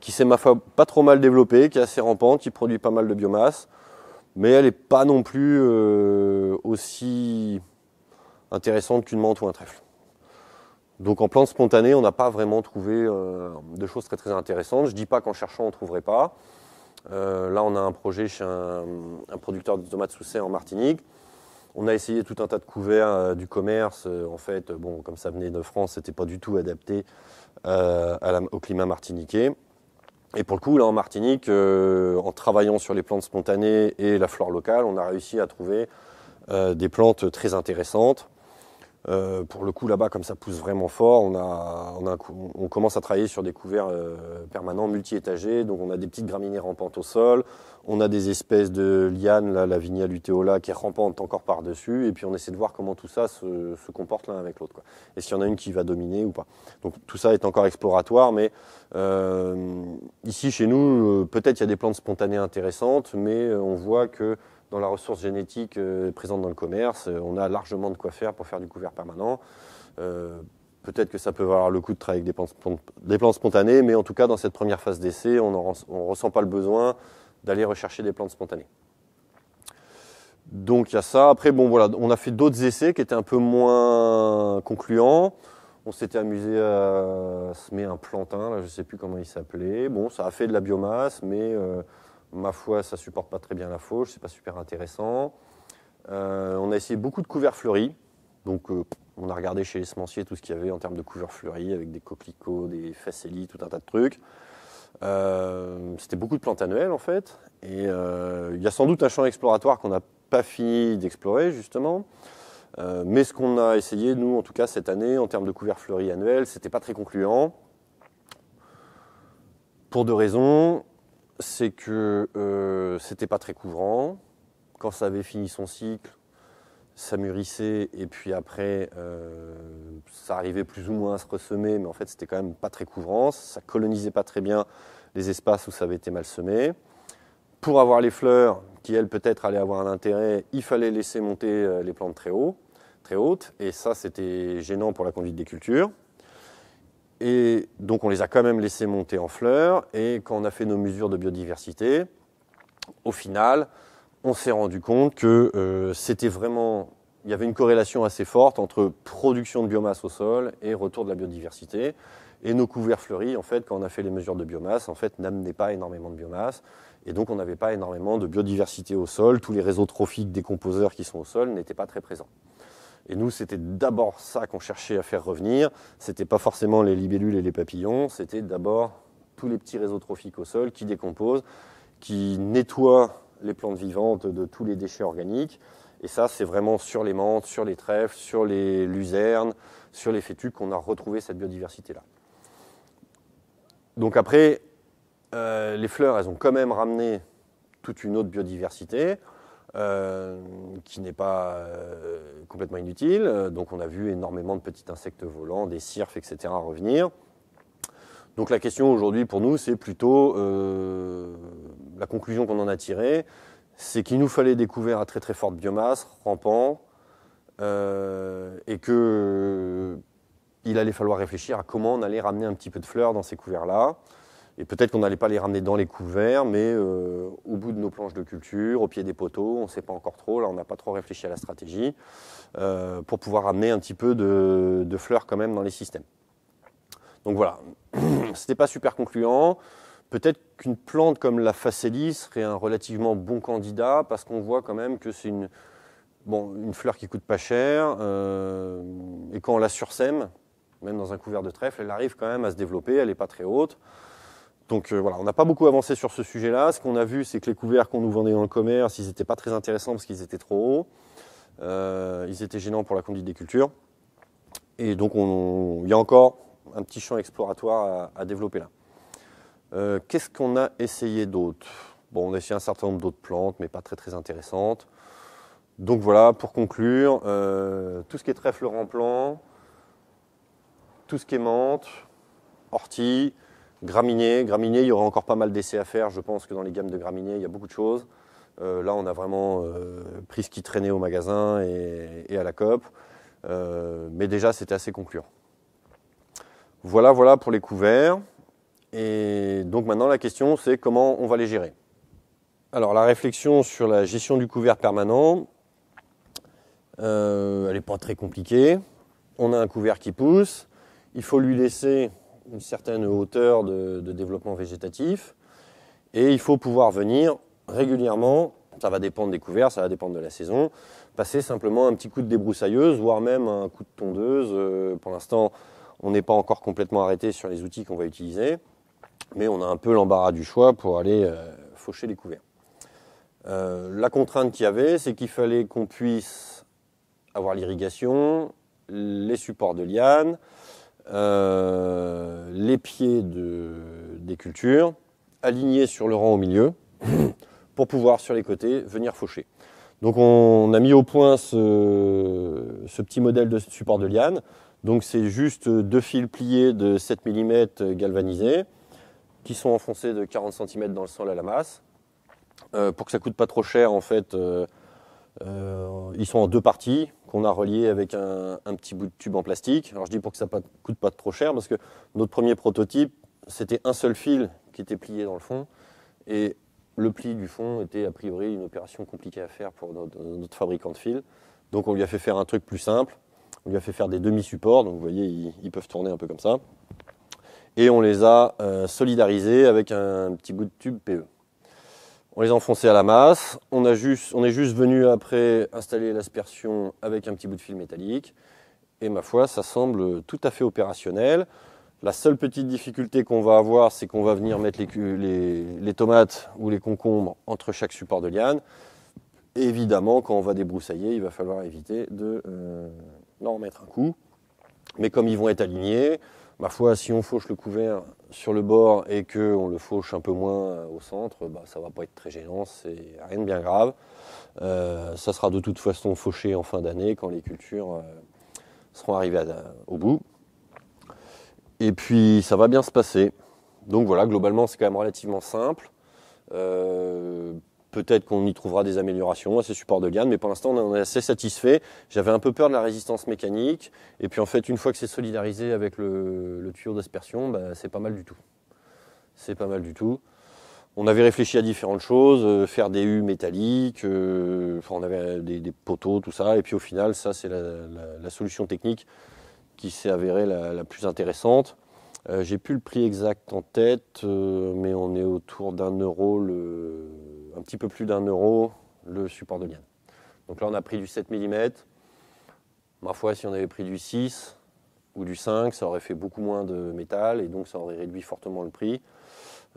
Qui s'est ma foi pas trop mal développée, qui est assez rampante, qui produit pas mal de biomasse. Mais elle n'est pas non plus euh, aussi intéressante qu'une menthe ou un trèfle. Donc en plantes spontanées, on n'a pas vraiment trouvé euh, de choses très intéressantes. Je ne dis pas qu'en cherchant, on ne trouverait pas. là, on a un projet chez un, producteur de tomates sous en Martinique on a essayé tout un tas de couverts euh, du commerce. Euh, en fait, bon, comme ça venait de France, c'était pas du tout adapté euh, au climat martiniquais. Et pour le coup, là en Martinique, en travaillant sur les plantes spontanées et la flore locale, on a réussi à trouver des plantes très intéressantes. Euh, pour le coup, là-bas, comme ça pousse vraiment fort, on, a, on, commence à travailler sur des couverts euh, permanents multi-étagés. Donc, on a des petites graminées rampantes au sol. On a des espèces de lianes, la Vigna luteola, qui est rampante encore par-dessus. Et puis, on essaie de voir comment tout ça se, comporte l'un avec l'autre. Et s'il y en a une qui va dominer ou pas? Donc, tout ça est encore exploratoire. Mais euh, ici, chez nous, peut-être il y a des plantes spontanées intéressantes, mais on voit que dans la ressource génétique euh, présente dans le commerce. Euh, on a largement de quoi faire pour faire du couvert permanent. Euh, Peut-être que ça peut valoir le coup de travailler avec des plantes, spontanées, mais en tout cas, dans cette première phase d'essai, on ne ressent pas le besoin d'aller rechercher des plantes spontanées. Donc il y a ça. Après, bon voilà, on a fait d'autres essais qui étaient un peu moins concluants. On s'était amusé à semer un plantain, là, je ne sais plus comment il s'appelait. Bon, ça a fait de la biomasse, mais ma foi, ça supporte pas très bien la fauche, c'est pas super intéressant. Euh, on a essayé beaucoup de couverts fleuris. Donc euh, on a regardé chez les semenciers tout ce qu'il y avait en termes de couverts fleuris, avec des coquelicots, des facélies, tout un tas de trucs. C'était beaucoup de plantes annuelles en fait. Et il y a sans doute un champ exploratoire qu'on n'a pas fini d'explorer justement. Euh, mais ce qu'on a essayé, nous, en tout cas cette année, en termes de couverts fleuris annuels, c'était pas très concluant. Pour deux raisons. C'est que euh, c'était pas très couvrant. Quand ça avait fini son cycle, ça mûrissait et puis après, euh, ça arrivait plus ou moins à se ressemer, mais en fait, c'était quand même pas très couvrant. Ça colonisait pas très bien les espaces où ça avait été mal semé. Pour avoir les fleurs, qui elles peut-être allaient avoir un intérêt, il fallait laisser monter euh, les plantes très haut, très hautes, et ça c'était gênant pour la conduite des cultures. Et donc on les a quand même laissés monter en fleurs, et quand on a fait nos mesures de biodiversité, au final, on s'est rendu compte que euh, c'était vraiment, il y avait une corrélation assez forte entre production de biomasse au sol et retour de la biodiversité. Et nos couverts fleuris, en fait, quand on a fait les mesures de biomasse, en fait, n'amenaient pas énormément de biomasse. Et donc, on n'avait pas énormément de biodiversité au sol. Tous les réseaux trophiques des composeurs qui sont au sol n'étaient pas très présents. Et nous, c'était d'abord ça qu'on cherchait à faire revenir. C'était pas forcément les libellules et les papillons. C'était d'abord tous les petits réseaux trophiques au sol qui décomposent, qui nettoient les plantes vivantes de tous les déchets organiques. Et ça, c'est vraiment sur les menthes, sur les trèfles, sur les luzernes, sur les fétus qu'on a retrouvé cette biodiversité-là. Donc après, euh, les fleurs, elles ont quand même ramené toute une autre biodiversité euh, qui n'est pas euh, complètement inutile. Donc on a vu énormément de petits insectes volants, des cirfes, etc. revenir. Donc la question aujourd'hui pour nous, c'est plutôt la conclusion qu'on en a tirée, c'est qu'il nous fallait découvrir à très très forte biomasse, rampant, et qu'il allait falloir réfléchir à comment on allait ramener un petit peu de fleurs dans ces couverts-là. Et peut-être qu'on n'allait pas les ramener dans les couverts, mais euh, au bout de nos planches de culture, au pied des poteaux, on ne sait pas encore trop, là on n'a pas trop réfléchi à la stratégie, euh, pour pouvoir ramener un petit peu de, fleurs quand même dans les systèmes. Donc voilà, c'était pas super concluant. Peut-être qu'une plante comme la facélie serait un relativement bon candidat, parce qu'on voit quand même que c'est une, une fleur qui coûte pas cher, euh, et quand on la sursème, même dans un couvert de trèfle, elle arrive quand même à se développer, elle n'est pas très haute. Donc euh, voilà, on n'a pas beaucoup avancé sur ce sujet-là. Ce qu'on a vu, c'est que les couverts qu'on nous vendait dans le commerce, ils n'étaient pas très intéressants parce qu'ils étaient trop hauts. Euh, ils étaient gênants pour la conduite des cultures. Et donc il y a encore un petit champ exploratoire à, développer là. Euh, qu'est-ce qu'on a essayé d'autre? Bon, on a essayé un certain nombre d'autres plantes, mais pas très très intéressantes. Donc voilà, pour conclure, tout ce qui est trèfle remplant, tout ce qui est menthe, ortie, Graminées, graminées, il y aura encore pas mal d'essais à faire. Je pense que dans les gammes de graminées, il y a beaucoup de choses. Euh, là, on a vraiment euh, pris ce qui traînait au magasin et, à la COP. Euh, mais déjà, c'était assez concluant. Voilà, voilà pour les couverts. Et donc maintenant, la question, c'est comment on va les gérer. Alors, la réflexion sur la gestion du couvert permanent, elle n'est pas très compliquée. On a un couvert qui pousse. Il faut lui laisser une certaine hauteur de, développement végétatif. Et il faut pouvoir venir régulièrement, ça va dépendre des couverts, ça va dépendre de la saison, passer simplement un petit coup de débroussailleuse, voire même un coup de tondeuse. Euh, pour l'instant, on n'est pas encore complètement arrêté sur les outils qu'on va utiliser, mais on a un peu l'embarras du choix pour aller euh, faucher les couverts. Euh, la contrainte qu'il y avait, c'est qu'il fallait qu'on puisse avoir l'irrigation, les supports de lianes, euh, les pieds des cultures alignés sur le rang au milieu pour pouvoir sur les côtés venir faucher. Donc on a mis au point ce, petit modèle de support de liane. Donc c'est juste deux fils pliés de 7 mm galvanisés qui sont enfoncés de 40 cm dans le sol à la masse. Euh, pour que ça coûte pas trop cher, en fait, euh, ils sont en deux parties qu'on a relié avec un, petit bout de tube en plastique. Alors je dis pour que ça ne coûte pas trop cher, parce que notre premier prototype, c'était un seul fil qui était plié dans le fond, et le pli du fond était a priori une opération compliquée à faire pour notre, fabricant de fils. Donc on lui a fait faire un truc plus simple, on lui a fait faire des demi-supports, donc vous voyez, ils, peuvent tourner un peu comme ça. Et on les a euh, solidarisés avec un petit bout de tube PE. On les a enfoncés à la masse. On, est juste venu après installer l'aspersion avec un petit bout de fil métallique. Et ma foi, ça semble tout à fait opérationnel. La seule petite difficulté qu'on va avoir, c'est qu'on va venir mettre les, tomates ou les concombres entre chaque support de liane. évidemment, quand on va débroussailler, il va falloir éviter de euh, en mettre un coup. Mais comme ils vont être alignés, ma foi, si on fauche le couvert sur le bord et qu'on le fauche un peu moins au centre, bah, ça va pas être très gênant, c'est rien de bien grave. Euh, ça sera de toute façon fauché en fin d'année quand les cultures euh, seront arrivées au bout. Et puis ça va bien se passer. Donc voilà, globalement c'est quand même relativement simple. Euh, Peut-être qu'on y trouvera des améliorations à ces supports de liane, mais pour l'instant on est assez satisfait. J'avais un peu peur de la résistance mécanique, et puis en fait une fois que c'est solidarisé avec le, tuyau d'aspersion, bah, c'est pas mal du tout. C'est pas mal du tout. On avait réfléchi à différentes choses, euh, faire des U métalliques, euh, on avait des, poteaux, tout ça, et puis au final ça c'est la, solution technique qui s'est avérée la, plus intéressante. Euh, j'ai plus le prix exact en tête, mais on est autour d'un euro le, un petit peu plus d'un euro le support de liane. Donc là, on a pris du 7 mm. Ma foi, si on avait pris du 6 ou du 5, ça aurait fait beaucoup moins de métal et donc ça aurait réduit fortement le prix.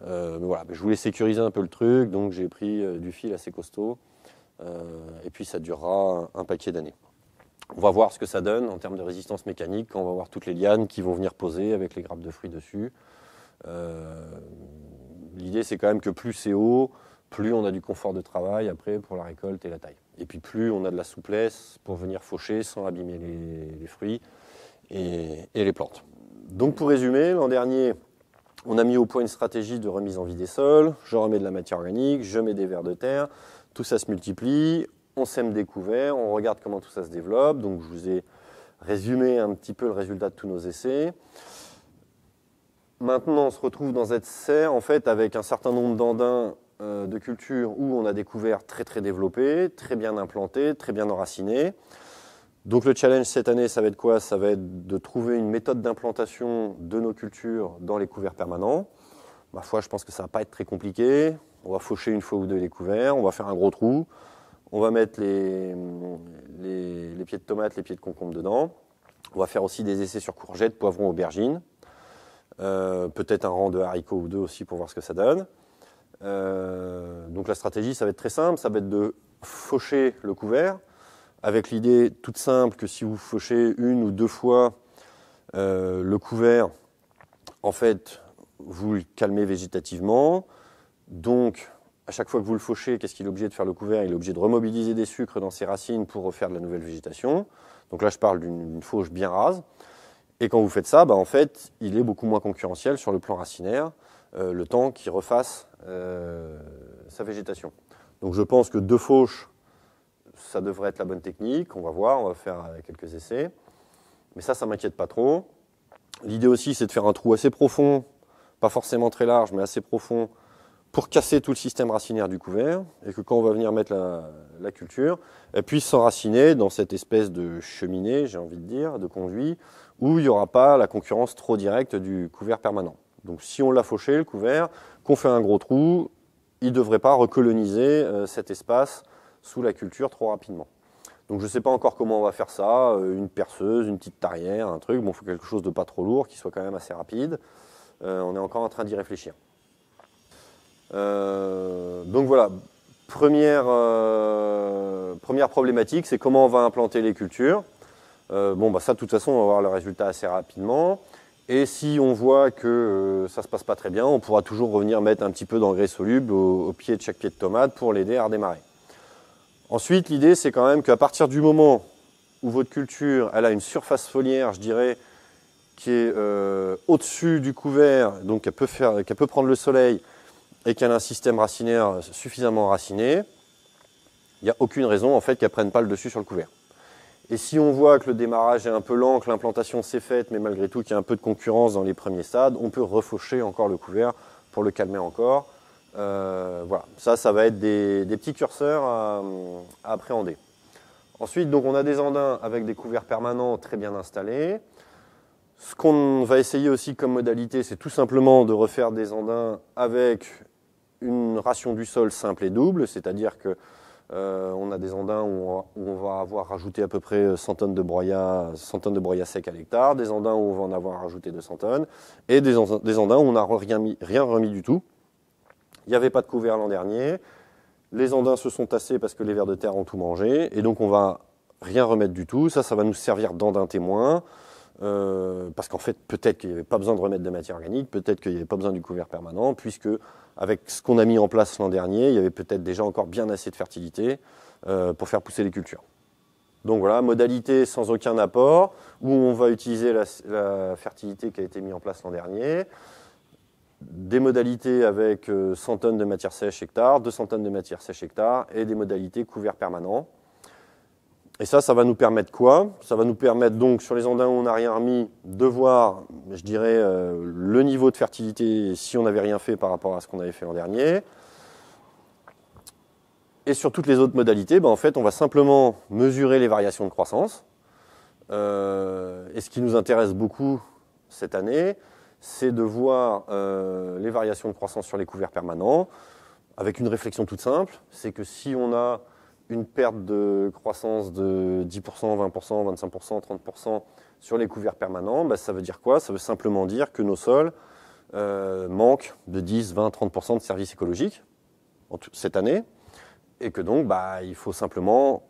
Euh, mais voilà, je voulais sécuriser un peu le truc, donc j'ai pris euh, du fil assez costaud. Euh, et puis ça durera un, paquet d'années. On va voir ce que ça donne en termes de résistance mécanique quand on va voir toutes les lianes qui vont venir poser avec les grappes de fruits dessus. L'idée, c'est quand même que plus c'est haut, plus on a du confort de travail après pour la récolte et la taille. Et puis plus on a de la souplesse pour venir faucher sans abîmer les, fruits et, les plantes. Donc pour résumer, l'an dernier, on a mis au point une stratégie de remise en vie des sols. Je remets de la matière organique, je mets des vers de terre, tout ça se multiplie, on sème des couverts, on regarde comment tout ça se développe. Donc je vous ai résumé un petit peu le résultat de tous nos essais. Maintenant, on se retrouve dans cette serre en fait avec un certain nombre d'andins euh, de culture où on a découvert très très développé, très bien implanté, très bien enraciné. Donc le challenge cette année, ça va être quoi? Ça va être de trouver une méthode d'implantation de nos cultures dans les couverts permanents. Ma foi, je pense que ça va pas être très compliqué. On va faucher une fois ou deux les couverts, on va faire un gros trou, on va mettre les, les, pieds de tomates, les pieds de concombre dedans. On va faire aussi des essais sur courgettes, poivrons, aubergines. Euh, peut-être un rang de haricots ou deux aussi pour voir ce que ça donne. Euh, donc la stratégie, ça va être très simple, ça va être de faucher le couvert, avec l'idée toute simple que si vous fauchez une ou deux fois euh, le couvert, en fait, vous le calmez végétativement. Donc, à chaque fois que vous le fauchez, qu'est-ce qu'il est obligé de faire le couvert? Il est obligé de remobiliser des sucres dans ses racines pour refaire de la nouvelle végétation. Donc là, je parle d'une fauche bien rase. Et quand vous faites ça, bah, en fait, il est beaucoup moins concurrentiel sur le plan racinaire. Euh, le temps qu'il refasse euh, sa végétation. Donc je pense que deux fauches, ça devrait être la bonne technique. On va voir, on va faire quelques essais. Mais ça, ça m'inquiète pas trop. L'idée aussi, c'est de faire un trou assez profond, pas forcément très large, mais assez profond, pour casser tout le système racinaire du couvert, et que quand on va venir mettre la, culture, elle puisse s'enraciner dans cette espèce de cheminée, j'ai envie de dire, de conduit, où il n'y aura pas la concurrence trop directe du couvert permanent. Donc si on l'a fauché, le couvert, qu'on fait un gros trou, il ne devrait pas recoloniser euh, cet espace sous la culture trop rapidement. Donc je ne sais pas encore comment on va faire ça, euh, une perceuse, une petite tarière, un truc, bon, il faut quelque chose de pas trop lourd, qui soit quand même assez rapide. Euh, on est encore en train d'y réfléchir. donc voilà, première, première problématique, c'est comment on va implanter les cultures. bon, bah ça, de toute façon, on va voir le résultat assez rapidement. Et si on voit que euh, ça ne se passe pas très bien, on pourra toujours revenir mettre un petit peu d'engrais soluble au, pied de chaque pied de tomate pour l'aider à redémarrer. Ensuite, l'idée, c'est quand même qu'à partir du moment où votre culture elle a une surface foliaire, je dirais, qui est euh, au-dessus du couvert, donc qu'elle peut, peut prendre le soleil et qu'elle a un système racinaire suffisamment raciné, il n'y a aucune raison en fait qu'elle ne prenne pas le dessus sur le couvert. Et si on voit que le démarrage est un peu lent, que l'implantation s'est faite, mais malgré tout qu'il y a un peu de concurrence dans les premiers stades, on peut refaucher encore le couvert pour le calmer encore. Euh, voilà, ça, ça va être des, petits curseurs à, appréhender. Ensuite, donc, on a des andins avec des couverts permanents très bien installés. Ce qu'on va essayer aussi comme modalité, c'est tout simplement de refaire des andins avec une ration du sol simple et double, c'est-à-dire que euh, on a des andins où on, va avoir rajouté à peu près 100 tonnes de broyat, 100 tonnes de broyat sec à l'hectare, des andins où on va en avoir rajouté 200 tonnes, et des, andins où on n'a rien, rien remis du tout. Il n'y avait pas de couvert l'an dernier. Les andins se sont tassés parce que les vers de terre ont tout mangé, et donc on va rien remettre du tout. Ça, ça va nous servir d'andin témoin. Euh, parce qu'en fait, peut-être qu'il n'y avait pas besoin de remettre de matière organique, peut-être qu'il n'y avait pas besoin du couvert permanent, puisque avec ce qu'on a mis en place l'an dernier, il y avait peut-être déjà encore bien assez de fertilité euh, pour faire pousser les cultures. Donc voilà, modalité sans aucun apport, où on va utiliser la, fertilité qui a été mise en place l'an dernier, des modalités avec 100 euh, tonnes de matière sèche hectare, 200 tonnes de matière sèche hectare, et des modalités couvert permanent. Et ça, ça va nous permettre quoi? Ça va nous permettre donc, sur les andins où on n'a rien remis, de voir, je dirais, euh, le niveau de fertilité si on n'avait rien fait par rapport à ce qu'on avait fait l'an dernier. Et sur toutes les autres modalités, ben, en fait, on va simplement mesurer les variations de croissance. Euh, et ce qui nous intéresse beaucoup cette année, c'est de voir euh, les variations de croissance sur les couverts permanents, avec une réflexion toute simple, c'est que si on a une perte de croissance de 10%, 20%, 25%, 30% sur les couverts permanents, bah, ça veut dire quoi? Ça veut simplement dire que nos sols euh, manquent de 10, 20, 30% de services écologiques cette année, et que donc bah, il faut simplement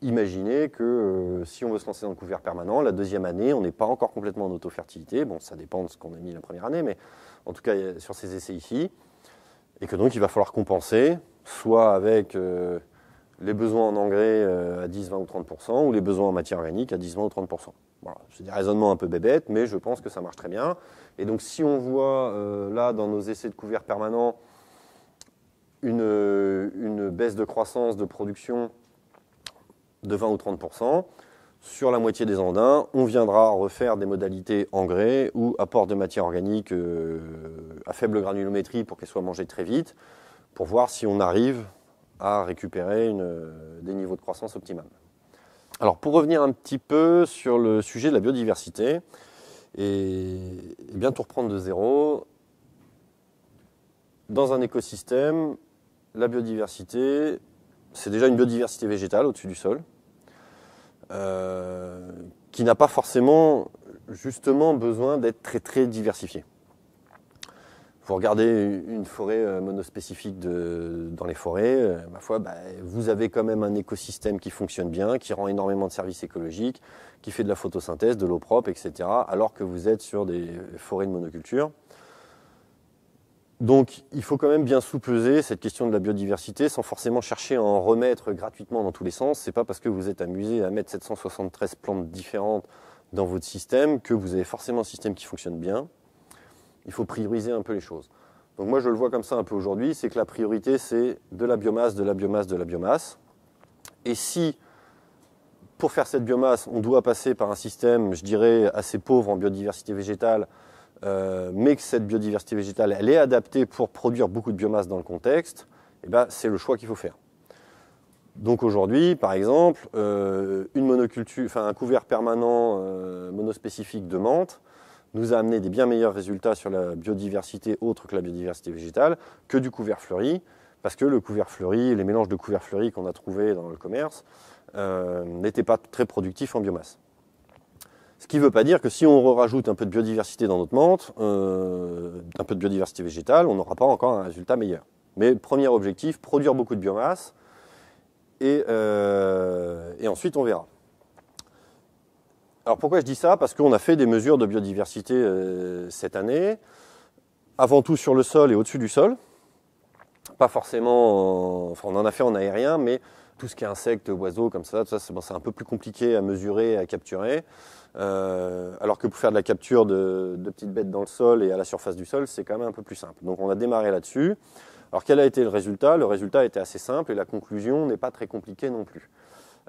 imaginer que euh, si on veut se lancer dans le couvert permanent, la deuxième année, on n'est pas encore complètement en auto-fertilité. Bon, ça dépend de ce qu'on a mis la première année, mais en tout cas sur ces essais ici, et que donc il va falloir compenser, soit avec euh, les besoins en engrais euh, à 10, 20 ou 30%, ou les besoins en matière organique à 10, 20 ou 30%. Voilà. C'est des raisonnements un peu bébêtes, mais je pense que ça marche très bien. Et donc si on voit euh, là dans nos essais de couvert permanent une, une, baisse de croissance de production de 20 ou 30%, sur la moitié des andins, on viendra refaire des modalités engrais ou apport de matière organique euh, à faible granulométrie pour qu'elle soit mangée très vite, pour voir si on arrive à récupérer une, des niveaux de croissance optimales. Alors pour revenir un petit peu sur le sujet de la biodiversité, et, bien tout reprendre de zéro, dans un écosystème, la biodiversité, c'est déjà une biodiversité végétale au-dessus du sol, euh, qui n'a pas forcément justement besoin d'être très très diversifiée vous regardez une forêt euh, monospécifique dans les forêts, euh, ma foi, bah, vous avez quand même un écosystème qui fonctionne bien, qui rend énormément de services écologiques, qui fait de la photosynthèse, de l'eau propre, etc., alors que vous êtes sur des forêts de monoculture. Donc il faut quand même bien sous-peser cette question de la biodiversité sans forcément chercher à en remettre gratuitement dans tous les sens. C'est pas parce que vous êtes amusé à mettre 773 plantes différentes dans votre système que vous avez forcément un système qui fonctionne bien il faut prioriser un peu les choses. Donc moi je le vois comme ça un peu aujourd'hui, c'est que la priorité c'est de la biomasse, de la biomasse, de la biomasse. Et si pour faire cette biomasse on doit passer par un système, je dirais, assez pauvre en biodiversité végétale, euh, mais que cette biodiversité végétale elle est adaptée pour produire beaucoup de biomasse dans le contexte, eh ben, c'est le choix qu'il faut faire. Donc aujourd'hui, par exemple, euh, une monoculture, enfin un couvert permanent euh, monospécifique de menthe, nous a amené des bien meilleurs résultats sur la biodiversité autre que la biodiversité végétale que du couvert fleuri, parce que le couvert fleuri, les mélanges de couverts fleuris qu'on a trouvés dans le commerce, euh, n'étaient pas très productifs en biomasse. Ce qui ne veut pas dire que si on rajoute un peu de biodiversité dans notre menthe, euh, un peu de biodiversité végétale, on n'aura pas encore un résultat meilleur. Mais premier objectif, produire beaucoup de biomasse, et, euh, et ensuite on verra. Alors pourquoi je dis ça? Parce qu'on a fait des mesures de biodiversité euh, cette année, avant tout sur le sol et au-dessus du sol. Pas forcément, enfin on en a fait en aérien, mais tout ce qui est insectes, oiseaux, comme ça, c'est un peu plus compliqué à mesurer, à capturer. Euh, alors que pour faire de la capture de, de, petites bêtes dans le sol et à la surface du sol, c'est quand même un peu plus simple. Donc on a démarré là-dessus. Alors quel a été le résultat? Le résultat était assez simple et la conclusion n'est pas très compliquée non plus.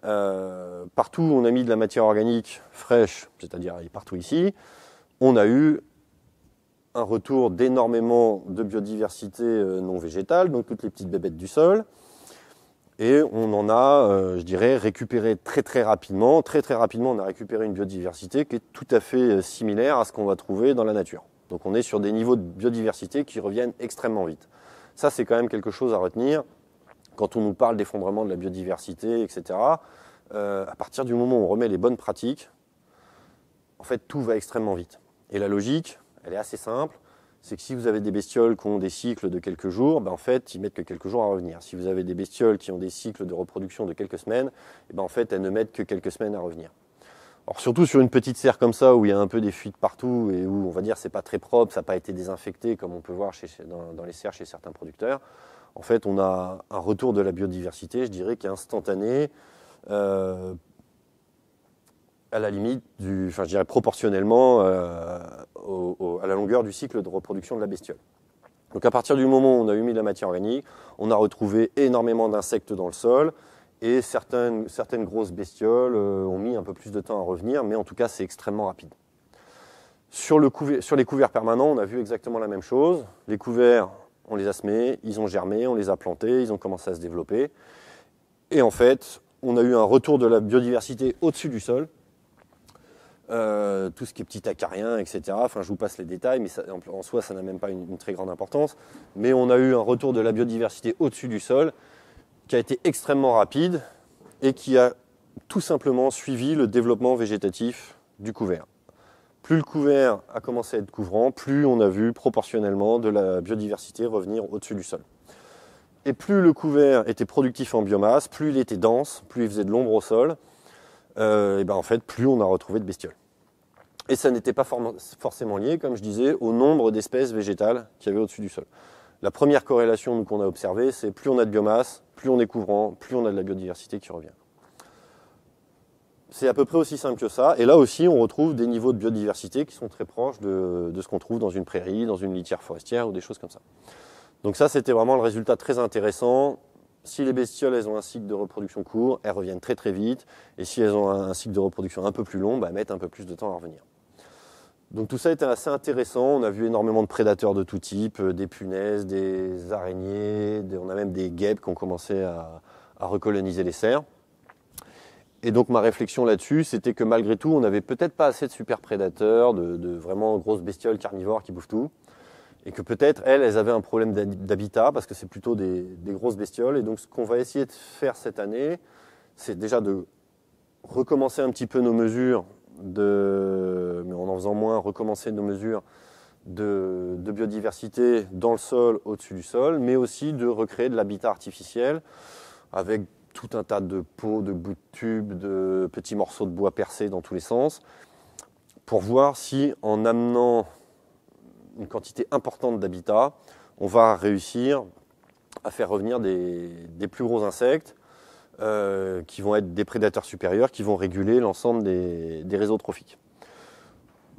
Euh, partout où on a mis de la matière organique fraîche, c'est-à-dire partout ici, on a eu un retour d'énormément de biodiversité euh, non végétale, donc toutes les petites bébêtes du sol. Et on en a, euh, je dirais, récupéré très très rapidement. Très très rapidement, on a récupéré une biodiversité qui est tout à fait similaire à ce qu'on va trouver dans la nature. Donc on est sur des niveaux de biodiversité qui reviennent extrêmement vite. Ça, c'est quand même quelque chose à retenir quand on nous parle d'effondrement de la biodiversité, etc. Euh, à partir du moment où on remet les bonnes pratiques, en fait, tout va extrêmement vite. Et la logique, elle est assez simple. C'est que si vous avez des bestioles qui ont des cycles de quelques jours, ben en fait, ils mettent que quelques jours à revenir. Si vous avez des bestioles qui ont des cycles de reproduction de quelques semaines, eh ben en fait, elles ne mettent que quelques semaines à revenir. Alors surtout sur une petite serre comme ça où il y a un peu des fuites partout et où on va dire c'est pas très propre, ça n'a pas été désinfecté comme on peut voir dans, les serres chez certains producteurs. En fait, on a un retour de la biodiversité, je dirais, qui est instantané, euh, à la limite du, enfin je dirais proportionnellement euh, à la longueur du cycle de reproduction de la bestiole. Donc à partir du moment où on a eu mis de la matière organique, on a retrouvé énormément d'insectes dans le sol, et certaines, grosses bestioles euh, ont mis un peu plus de temps à revenir, mais en tout cas, c'est extrêmement rapide. Sur, les couverts permanents, on a vu exactement la même chose. Les couverts, on les a semés, ils ont germé, on les a plantés, ils ont commencé à se développer. Et en fait, on a eu un retour de la biodiversité au-dessus du sol. Euh, tout ce qui est petit acarien, etc. Enfin, je vous passe les détails, mais en soi, ça n'a même pas une, très grande importance. Mais on a eu un retour de la biodiversité au-dessus du sol qui a été extrêmement rapide et qui a tout simplement suivi le développement végétatif du couvert. Plus le couvert a commencé à être couvrant, plus on a vu proportionnellement de la biodiversité revenir au-dessus du sol. Et plus le couvert était productif en biomasse, plus il était dense, plus il faisait de l'ombre au sol, euh, et ben en fait, plus on a retrouvé de bestioles. Et ça n'était pas forcément lié, comme je disais, au nombre d'espèces végétales qu'il y avait au-dessus du sol. La première corrélation qu'on a observée, c'est plus on a de biomasse, plus on est couvrant, plus on a de la biodiversité qui revient. C'est à peu près aussi simple que ça. Et là aussi, on retrouve des niveaux de biodiversité qui sont très proches de, ce qu'on trouve dans une prairie, dans une litière forestière ou des choses comme ça. Donc ça, c'était vraiment le résultat très intéressant. Si les bestioles, elles ont un cycle de reproduction court, elles reviennent très très vite. Et si elles ont un cycle de reproduction un peu plus long, bah, elles mettent un peu plus de temps à revenir. Donc tout ça était assez intéressant. On a vu énormément de prédateurs de tout type, euh, des punaises, des araignées, on a même des guêpes qui ont commencé à, recoloniser les serres. Et donc ma réflexion là-dessus, c'était que malgré tout, on n'avait peut-être pas assez de super prédateurs, de, vraiment grosses bestioles carnivores qui bouffent tout. Et que peut-être elles, elles avaient un problème d'habitat parce que c'est plutôt des, grosses bestioles. Et donc ce qu'on va essayer de faire cette année, c'est déjà de recommencer un petit peu nos mesures de, mais en en faisant moins, recommencer nos mesures de, biodiversité dans le sol, au-dessus du sol, mais aussi de recréer de l'habitat artificiel avec tout un tas de pots, de bouts de tubes, de petits morceaux de bois percés dans tous les sens, pour voir si en amenant une quantité importante d'habitat, on va réussir à faire revenir des plus gros insectes, euh, qui vont être des prédateurs supérieurs, qui vont réguler l'ensemble des, réseaux trophiques.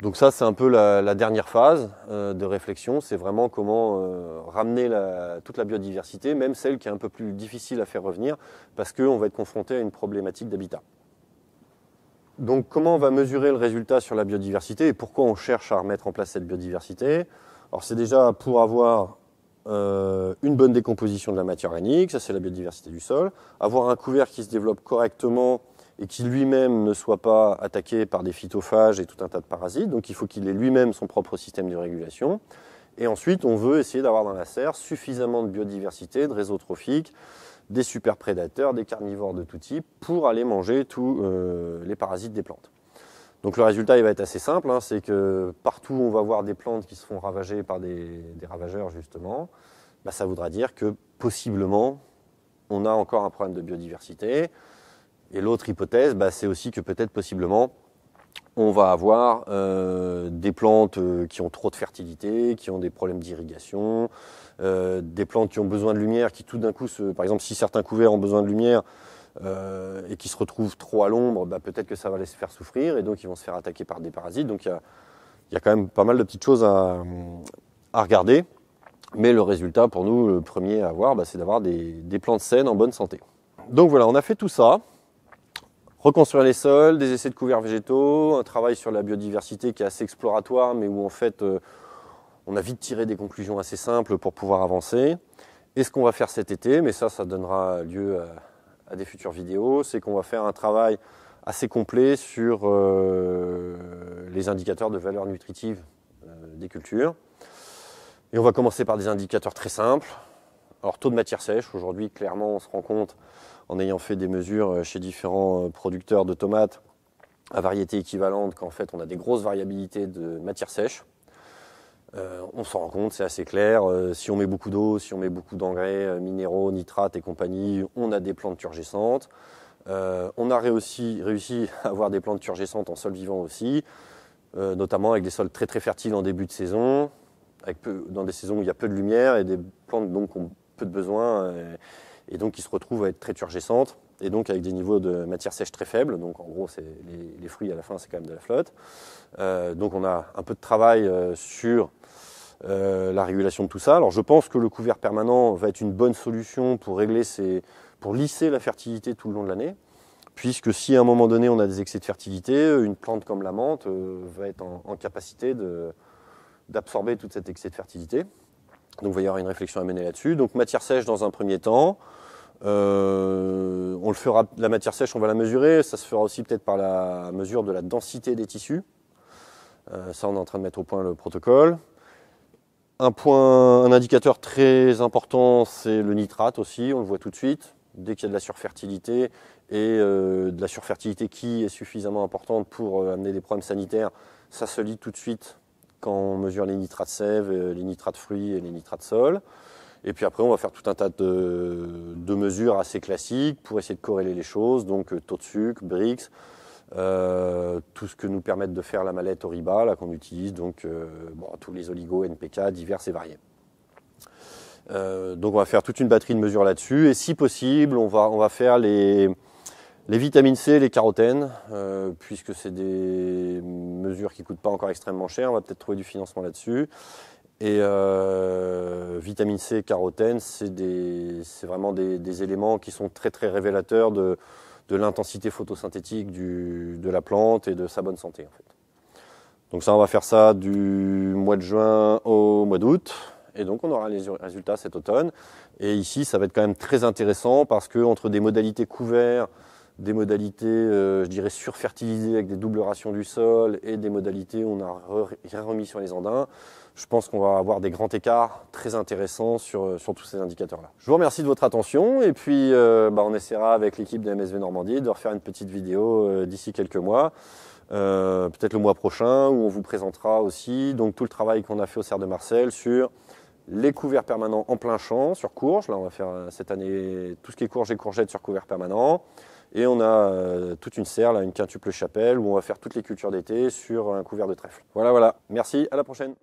Donc ça, c'est un peu la, dernière phase euh, de réflexion, c'est vraiment comment euh, ramener toute la biodiversité, même celle qui est un peu plus difficile à faire revenir, parce qu'on va être confronté à une problématique d'habitat. Donc comment on va mesurer le résultat sur la biodiversité et pourquoi on cherche à remettre en place cette biodiversité? Alors c'est déjà pour avoir euh, une bonne décomposition de la matière organique, ça c'est la biodiversité du sol, avoir un couvert qui se développe correctement et qui lui-même ne soit pas attaqué par des phytophages et tout un tas de parasites, donc il faut qu'il ait lui-même son propre système de régulation. Et ensuite, on veut essayer d'avoir dans la serre suffisamment de biodiversité, de réseaux trophiques, des super prédateurs, des carnivores de tout type, pour aller manger tous euh, les parasites des plantes. Donc le résultat il va être assez simple, hein, c'est que partout où on va voir des plantes qui se font ravager par des, ravageurs justement, bah, ça voudra dire que possiblement on a encore un problème de biodiversité. Et l'autre hypothèse, bah, c'est aussi que peut-être possiblement on va avoir euh, des plantes euh, qui ont trop de fertilité, qui ont des problèmes d'irrigation, euh, des plantes qui ont besoin de lumière, qui tout d'un coup, par exemple si certains couverts ont besoin de lumière, et qui se retrouvent trop à l'ombre, bah, peut-être que ça va les faire souffrir et donc ils vont se faire attaquer par des parasites. Donc il y a, quand même pas mal de petites choses à, regarder. Mais le résultat pour nous, le premier à avoir, bah, c'est d'avoir des, plantes saines en bonne santé. Donc voilà, on a fait tout ça. Reconstruire les sols, des essais de couverts végétaux, un travail sur la biodiversité qui est assez exploratoire, mais où en fait euh, on a vite tiré des conclusions assez simples pour pouvoir avancer. Et ce qu'on va faire cet été, mais ça, ça donnera lieu à, des futures vidéos, c'est qu'on va faire un travail assez complet sur euh, les indicateurs de valeur nutritive euh, des cultures. Et on va commencer par des indicateurs très simples. Alors taux de matière sèche, aujourd'hui clairement on se rend compte en ayant fait des mesures euh, chez différents producteurs de tomates à variété équivalente qu'en fait on a des grosses variabilités de matière sèche. Euh, on s'en rend compte, c'est assez clair. Euh, si on met beaucoup d'eau, si on met beaucoup d'engrais euh, minéraux, nitrates et compagnie, on a des plantes turgescentes. on a réussi, à avoir des plantes turgescentes en sol vivant aussi, notamment avec des sols très très fertiles en début de saison, dans des saisons où il y a peu de lumière et des plantes donc ont peu de besoin et, donc qui se retrouvent à être très turgescentes et donc avec des niveaux de matière sèche très faibles. Donc en gros, les, les, fruits à la fin, c'est quand même de la flotte. donc on a un peu de travail sur euh, la régulation de tout ça. Alors je pense que le couvert permanent va être une bonne solution pour régler ces, pour lisser la fertilité tout le long de l'année, puisque si à un moment donné on a des excès de fertilité, une plante comme la menthe euh, va être en, capacité d'absorber tout cet excès de fertilité. Donc il va y avoir une réflexion à mener là-dessus. Donc matière sèche dans un premier temps. Euh, on le fera, la matière sèche, on va la mesurer. Ça se fera aussi peut-être par la mesure de la densité des tissus. ça, on est en train de mettre au point le protocole. Un point, un indicateur très important, c'est le nitrate aussi, on le voit tout de suite. Dès qu'il y a de la surfertilité et euh, de la surfertilité qui est suffisamment importante pour euh, amener des problèmes sanitaires, ça se lit tout de suite on mesure les nitrates sève, euh, les nitrates fruits et les nitrates sol. Et puis après, on va faire tout un tas de, de mesures assez classiques pour essayer de corréler les choses, donc taux de sucre, BRICS, euh, tout ce que nous permettent de faire la mallette Oriba, là qu'on utilise, donc euh, tous les oligos, NPK, divers et variés. Euh, donc on va faire toute une batterie de mesures là-dessus, et si possible, on va faire les, les vitamines C, les carotènes, puisque c'est des mesures qui ne coûtent pas encore extrêmement cher, on va peut-être trouver du financement là-dessus. Et vitamine C, carotène, c'est vraiment des, éléments qui sont très très révélateurs de, de l'intensité photosynthétique de la plante et de sa bonne santé. En fait. Donc ça, on va faire ça du mois de juin au mois d'août. Et donc on aura les résultats cet automne. Et ici, ça va être quand même très intéressant parce que entre des modalités couvertes, des modalités, euh, je dirais, surfertilisées avec des doubles rations du sol et des modalités où on a remis sur les andins, je pense qu'on va avoir des grands écarts très intéressants sur, euh, tous ces indicateurs-là. Je vous remercie de votre attention et puis euh, bah, on essaiera avec l'équipe de MSV Normandie de refaire une petite vidéo d'ici quelques mois. peut-être le mois prochain, où on vous présentera aussi donc, tout le travail qu'on a fait au Cerf de Marcel sur les couverts permanents en plein champ, sur courge. Là, on va faire cette année tout ce qui est courge et courgettes sur couvert permanent. Et on a toute une serre, une quintuple chapelle, où on va faire toutes les cultures d'été sur un couvert de trèfle. Voilà, voilà. Merci, à la prochaine.